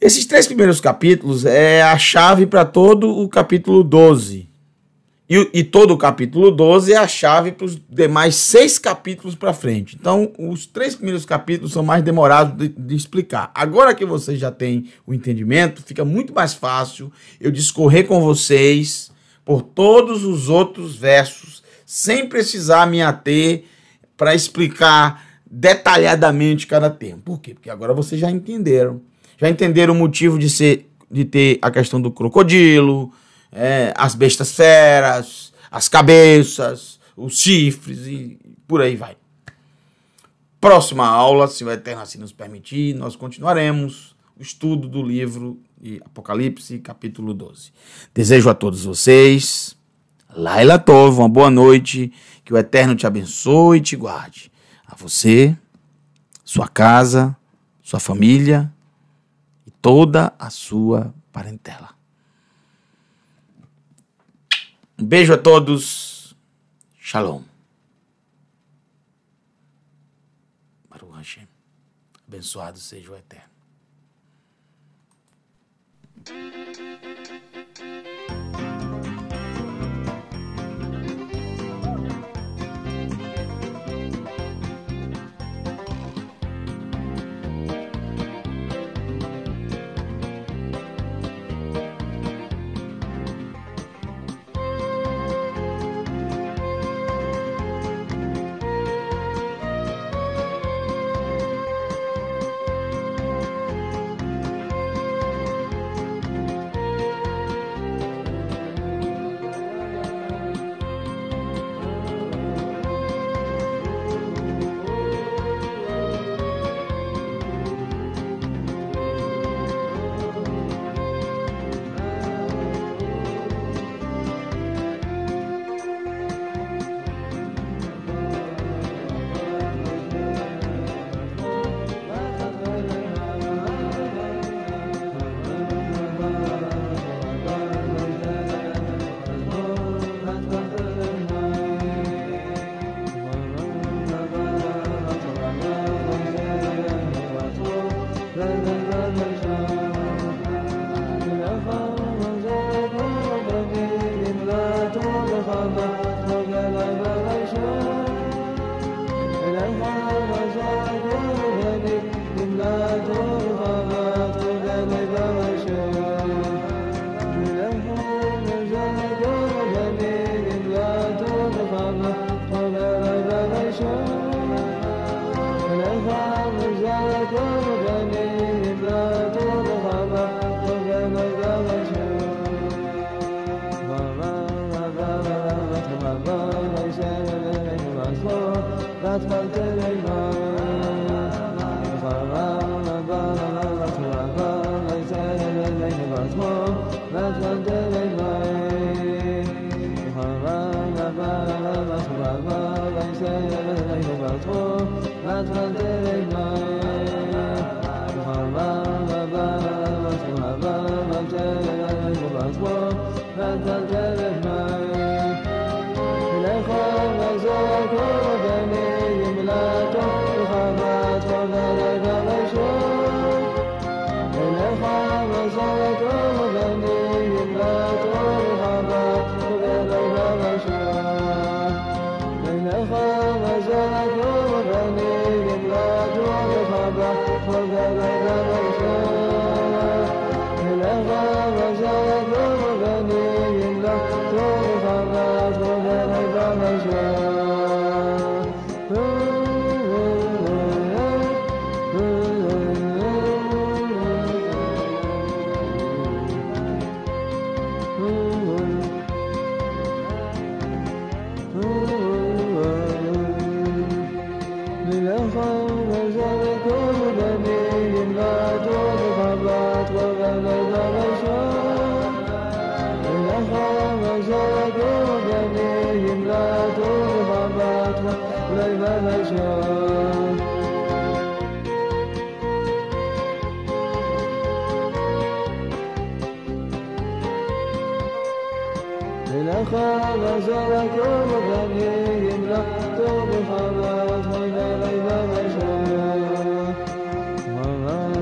Esses três primeiros capítulos é a chave para todo o capítulo 12. E, e, todo o capítulo 12 é a chave para os demais seis capítulos para frente. Então, os três primeiros capítulos são mais demorados de, de, explicar. Agora que vocês já têm o entendimento, fica muito mais fácil eu discorrer com vocês por todos os outros versos, sem precisar me ater para explicar detalhadamente cada tema. Por quê? Porque agora vocês já entenderam. Já entenderam o motivo de ser de ter a questão do crocodilo, é, as bestas feras, as cabeças, os chifres e por aí vai. Próxima aula, se o Eterno assim nos permitir, nós continuaremos o estudo do livro de Apocalipse, capítulo 12. Desejo a todos vocês, Laila Tov, uma boa noite, que o Eterno te abençoe e te guarde. A você, sua casa, sua família e toda a sua parentela. Um beijo a todos. Shalom. Baruch Hashem. Abençoado seja o Eterno. خاب شبك ومغني يملحت بحماس من ليل مشاء وما